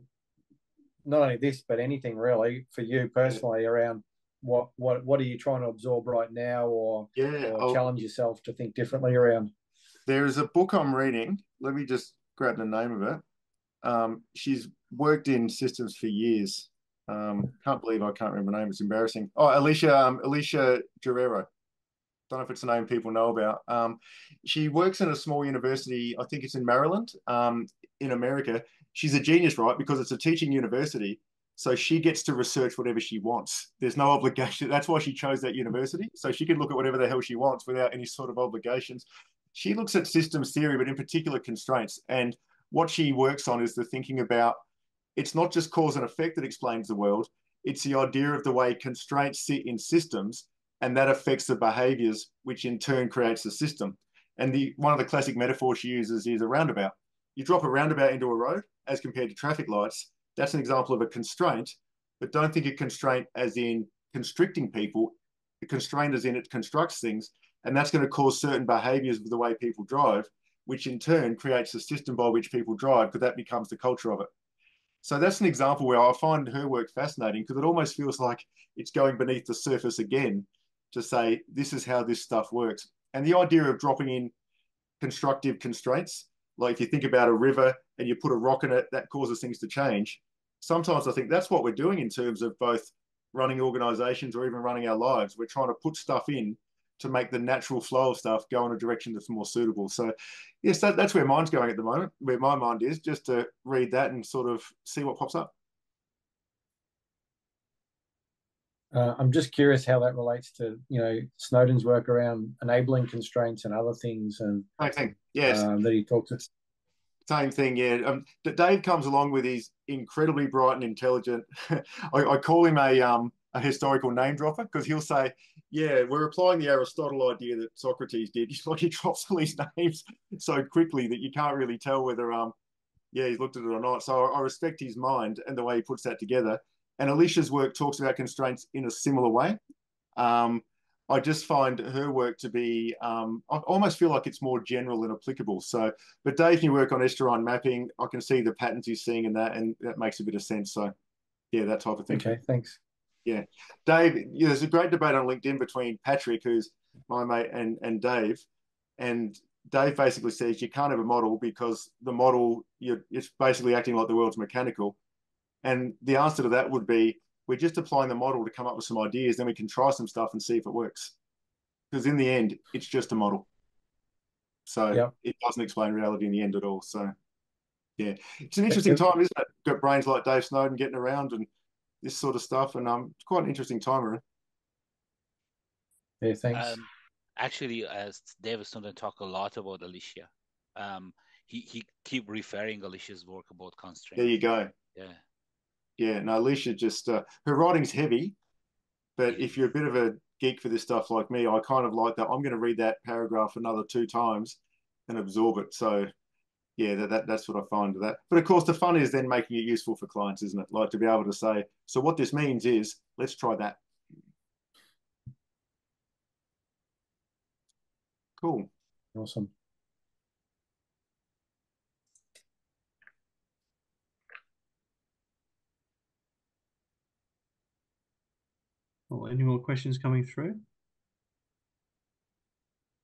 not only this but anything really for you personally around what what what are you trying to absorb right now, or, Yeah, or challenge yourself to think differently around. there is a book I'm reading. Let me just grab the name of it. Um, she's worked in systems for years. Um, can't believe I can't remember her name. It's embarrassing. Oh, Alicia um, Alicia Juarrero. Don't know if it's a name people know about. Um, she works in a small university. I think it's in Maryland, um, in America. She's a genius, right? Because it's a teaching university, So she gets to research whatever she wants. There's no obligation. That's why she chose that university. So she can look at whatever the hell she wants without any sort of obligations. She looks at systems theory, but in particular constraints. And what she works on is the thinking about it's not just cause and effect that explains the world, it's the idea of the way constraints sit in systems and that affects the behaviors, which in turn creates the system. And the one of the classic metaphors she uses is a roundabout. You drop a roundabout into a road as compared to traffic lights, that's an example of a constraint, but don't think a constraint as in constricting people. The constraint as in it constructs things, and that's going to cause certain behaviors of the way people drive, which in turn creates a system by which people drive, because that becomes the culture of it. So that's an example where I find her work fascinating because it almost feels like it's going beneath the surface again to say, this is how this stuff works. And the idea of dropping in constructive constraints like if you think about a river and you put a rock in it, that causes things to change. Sometimes I think that's what we're doing in terms of both running organizations or even running our lives. We're trying to put stuff in to make the natural flow of stuff go in a direction that's more suitable. So, yes, that, that's where mine's going at the moment, where my mind is, just to read that and sort of see what pops up. Uh, I'm just curious how that relates to you know Snowden's work around enabling constraints and other things, and same thing. Yes, um, that he talks. To. Same thing. Yeah. Um, Dave comes along with his incredibly bright and intelligent. I, I, call him a um a historical name dropper because he'll say, "Yeah, we're applying the Aristotle idea that Socrates did." He's like he drops all these names so quickly that you can't really tell whether um yeah he's looked at it or not. So I, I respect his mind and the way he puts that together. And Alicia's work talks about constraints in a similar way. Um, I just find her work to be, um, I almost feel like it's more general and applicable. So, but Dave, you work on estuarine mapping. I can see the patterns he's seeing in that, and that makes a bit of sense. So, yeah, that type of thing. Okay, thanks. Yeah, Dave, yeah, there's a great debate on LinkedIn between Patrick, who's my mate, and and Dave, and Dave basically says you can't have a model because the model you're it's basically acting like the world's mechanical, and the answer to that would be we're just applying the model to come up with some ideas, then we can try some stuff and see if it works. Because in the end, it's just a model. So yep. it doesn't explain reality in the end at all. So yeah, it's an interesting time, isn't it? Got brains like Dave Snowden getting around and this sort of stuff, and um, it's quite an interesting time around. Yeah, thanks. Um, actually, as David Snowden talk a lot about Alicia. Um, he he keep referring Alicia's work about constraints. There you go. Yeah yeah, no, Alicia just uh, her writing's heavy, but if you're a bit of a geek for this stuff like me, I kind of like that. I'm going to read that paragraph another two times and absorb it. So, yeah, that, that that's what I find of that. But of course, the fun is then making it useful for clients, isn't it? Like to be able to say, so what this means is, let's try that. Cool. Awesome. Oh, any more questions coming through?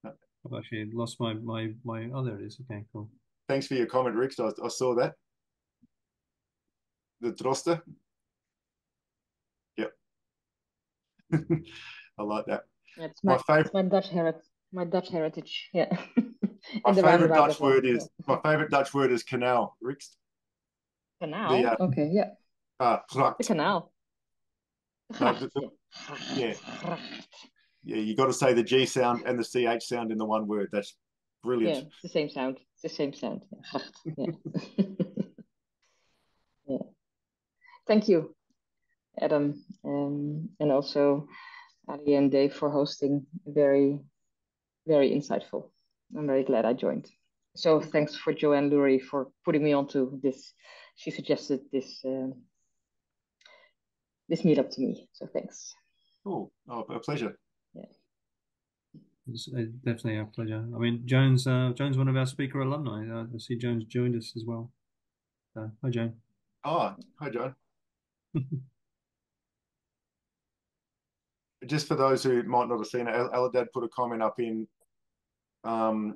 I've actually lost my my my. Oh, there it is. Okay, cool. Thanks for your comment, Rick. I, I saw that. The Droste. Yep. I like that. It's my, my favorite. My Dutch heritage. My Dutch heritage. Yeah. my favorite Dutch word well. is my favorite Dutch word is canal, Rick. Canal. The, uh, okay. Yeah. Uh, the canal. No, the, the, yeah. Yeah, you got to say the G sound and the CH sound in the one word. That's brilliant. Yeah, it's the same sound. It's the same sound. Yeah. yeah. Thank you, Adam, um, and also Ali and Dave for hosting. Very, very insightful. I'm very glad I joined. So thanks for Joanne Lurie for putting me onto this. She suggested this um, this meetup to me. So thanks. Cool. Oh, a pleasure. Yeah. It's uh, definitely a pleasure. I mean, Jones, uh, Jones, one of our speaker alumni. Uh, I see Jones joined us as well. Uh, hi, Joan. Oh, hi, John. Just for those who might not have seen it, Eldad put a comment up in um,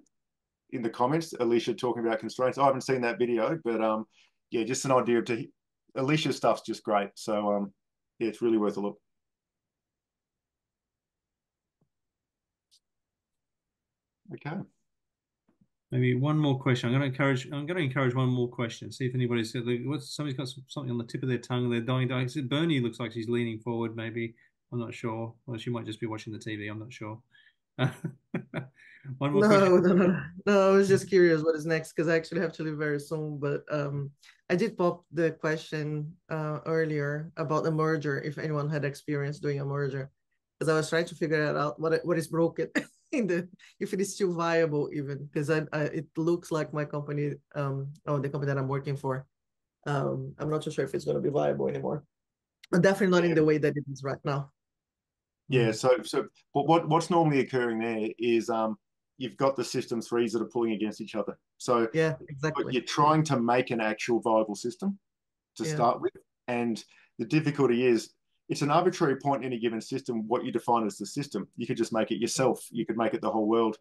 in the comments. Alicia talking about constraints. I haven't seen that video, but um, yeah, just an idea to Alicia's stuff's just great. So um, yeah, it's really worth a look. Okay. maybe one more question. I'm going to encourage. I'm going to encourage one more question. See if anybody's got. What's somebody's got something on the tip of their tongue. They're dying. dying. Bernie looks like she's leaning forward. Maybe I'm not sure. Well, she might just be watching the TV. I'm not sure. one more no, no, no, no. I was just curious what is next because I actually have to leave very soon. But um, I did pop the question uh, earlier about a merger. If anyone had experience doing a merger, because I was trying to figure it out what what is broken. in the if it is still viable even because I, I, it looks like my company um oh the company that I'm working for um I'm not too sure if it's going to be viable anymore. But definitely not in the way that it is right now. Yeah so so what what's normally occurring there is um you've got the system threes that are pulling against each other. So yeah exactly. you're trying to make an actual viable system to yeah. start with and the difficulty is it's an arbitrary point in a given system what you define as the system. You could just make it yourself. You could make it the whole world.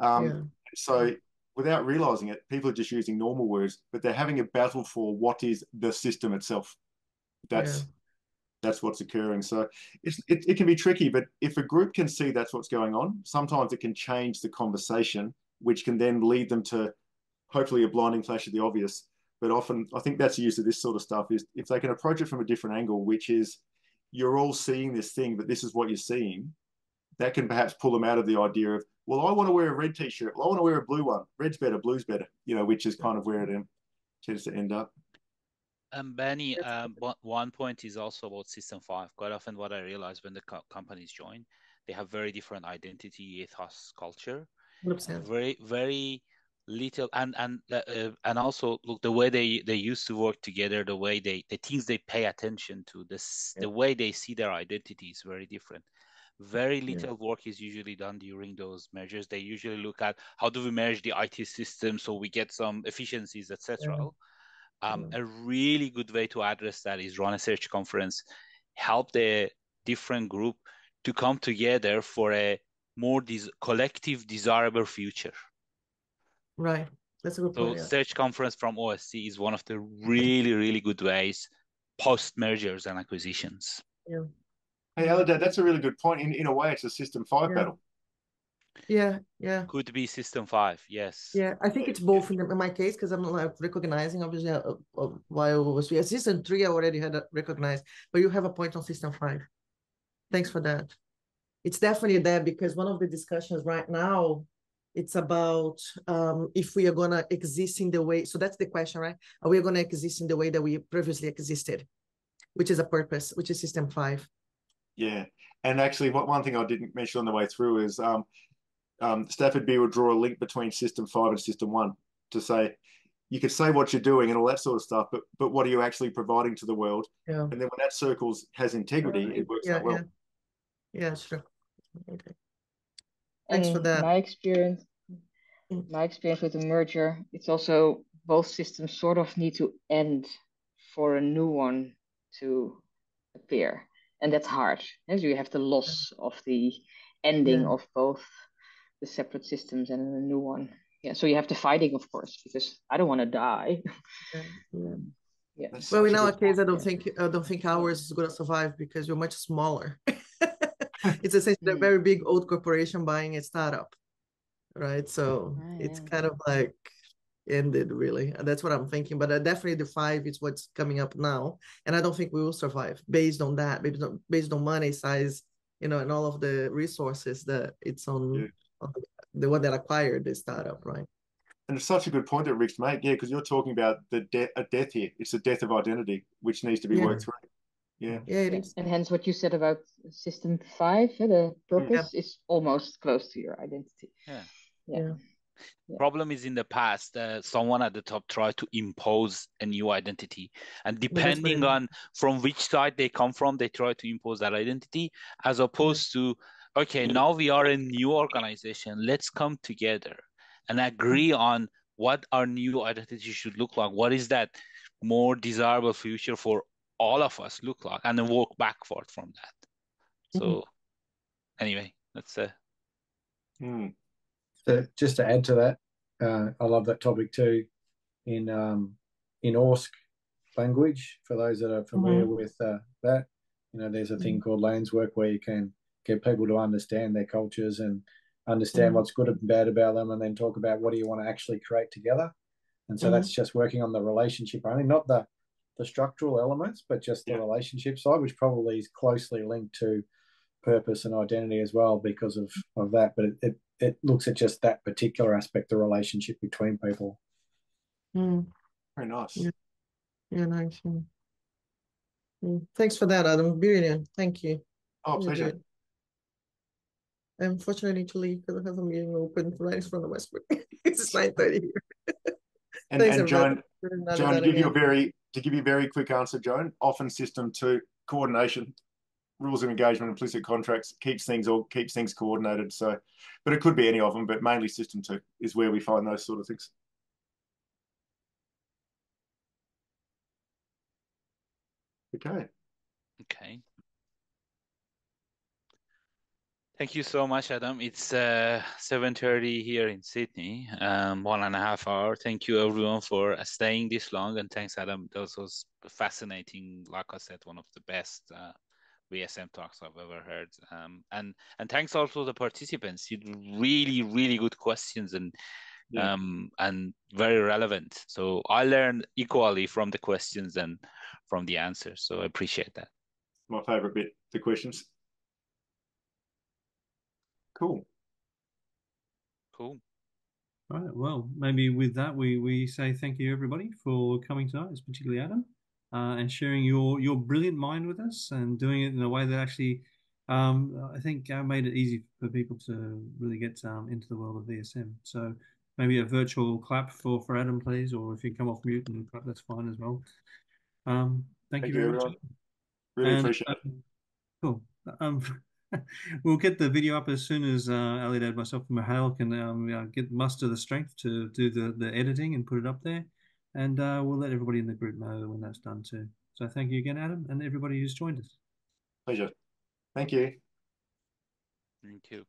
Um, yeah. so without realizing it people are just using normal words but they're having a battle for what is the system itself. That's yeah. that's what's occurring. So it's, it, it can be tricky but if a group can see that's what's going on sometimes it can change the conversation which can then lead them to hopefully a blinding flash of the obvious. But often i think that's the use of this sort of stuff is if they can approach it from a different angle which is you're all seeing this thing, but this is what you're seeing, that can perhaps pull them out of the idea of, well, I want to wear a red t-shirt. Well, I want to wear a blue one. Red's better, blue's better, you know, which is kind of where it tends to end up. And Benny, um, one point is also about System 5. Quite often what I realize when the co companies join, they have very different identity, ethos, culture. 100%. Very, very little and and uh, uh, and also look the way they they used to work together the way they the things they pay attention to this yeah. the way they see their identity is very different very little yeah. work is usually done during those measures they usually look at how do we manage the it system so we get some efficiencies etc yeah. um, a really good way to address that is run a search conference help the different group to come together for a more des- collective desirable future Right. That's a good so point. Yeah. search conference from OSC is one of the really, really good ways post mergers and acquisitions. Yeah. Hey, Eldad, that's a really good point. In in a way, it's a system five yeah. battle. Yeah, yeah. Could be system five, yes. Yeah, I think it's both in, the, in my case because I'm like recognizing obviously uh, uh, why was yeah, system three I already had recognized, but you have a point on system five. Thanks for that. It's definitely there because one of the discussions right now it's about um, if we are going to exist in the way so that's the question right? Are we going to exist in the way that we previously existed which is a purpose which is system five. Yeah and actually what one thing i didn't mention on the way through is um, um, Stafford Beer would draw a link between system five and system one to say you could say what you're doing and all that sort of stuff but but what are you actually providing to the world? Yeah. and then when that circles has integrity it works yeah, out well. yeah, yeah sure. Okay Thanks for that. My experience, my experience with the merger, it's also both systems sort of need to end for a new one to appear, and that's hard. As you have the loss of the ending yeah. of both the separate systems and a new one. Yeah, so you have the fighting, of course, because I don't want to die. Yeah. yeah. yeah. Well, in our case, I don't think I don't think ours is going to survive because we're much smaller. it's essentially a very big old corporation buying a startup, right? So oh, it's kind of like ended really. And that's what I'm thinking. But uh, definitely the five is what's coming up now, and I don't think we will survive based on that, based on based on money size, you know, and all of the resources that it's on, yeah. on the one that acquired the startup, right? And it's such a good point that Rick's made, yeah, because you're talking about the death, a death here. It's the death of identity, which needs to be yeah. worked through. Yeah. Yeah, it is. And hence what you said about system five, the purpose yeah. is almost close to your identity. Yeah. Yeah. yeah. Problem is in the past, uh, someone at the top tried to impose a new identity, and depending on from which side they come from, they try to impose that identity, as opposed to, okay, now we are a new organization, let's come together and agree on what our new identity should look like. What is that more desirable future for all of us look like and then walk backward from that so mm-hmm. anyway that's uh mm. so just to add to that uh, i love that topic too in um in orsk language for those that are familiar mm-hmm. with uh, that you know there's a thing mm-hmm. called lands work where you can get people to understand their cultures and understand Mm-hmm. what's good and bad about them, and then talk about what do you want to actually create together. And so Mhm. that's just working on the relationship only, not the the structural elements, but just the Yeah. relationship side, which probably is closely linked to purpose and identity as well because of of that. But it it, it looks at just that particular aspect, the relationship between people. Mm, Very nice. Yeah. yeah, nice. Mm, Thanks for that, Adam. Brilliant. Thank you. Oh, Really pleasure. good. Unfortunately, I to leave because I have a meeting open right in front of Westbrook. It's nine thirty here. And, Thanks, and everybody. Joan, for another to give you a very to give you a very quick answer, Joan. Often system two coordination, rules of engagement, implicit contracts keeps things all keeps things coordinated. So, but it could be any of them, but mainly system two is where we find those sort of things. Okay. Okay. Thank you so much, Adam. It's uh, 7.30 here in Sydney, um, one and a half hour. Thank you everyone for uh, staying this long. And thanks, Adam. That was fascinating. Like I said, one of the best uh, VSM talks I've ever heard. Um, and and thanks also the participants. You really, really good questions and Yeah. um, and very relevant. So I learned equally from the questions and from the answers. So I appreciate that. My favorite bit, the questions. Cool. Cool. All right. Well, maybe with that, we we say thank you everybody for coming tonight, it's particularly Adam, uh, and sharing your your brilliant mind with us and doing it in a way that actually, um, I think uh, made it easy for people to really get um, into the world of VSM. So maybe a virtual clap for for Adam, please, or if you come off mute and clap, that's fine as well. Um, thank, Thank you you, very much. everyone. Really And, appreciate it. um, Cool. We'll get the video up as soon as uh, Eldad, myself, and Mihail can um, uh, get muster the strength to do the, the editing and put it up there. And uh, we'll let everybody in the group know when that's done too. So thank you again, Adam, and everybody who's joined us. Pleasure. Thank you. Thank you.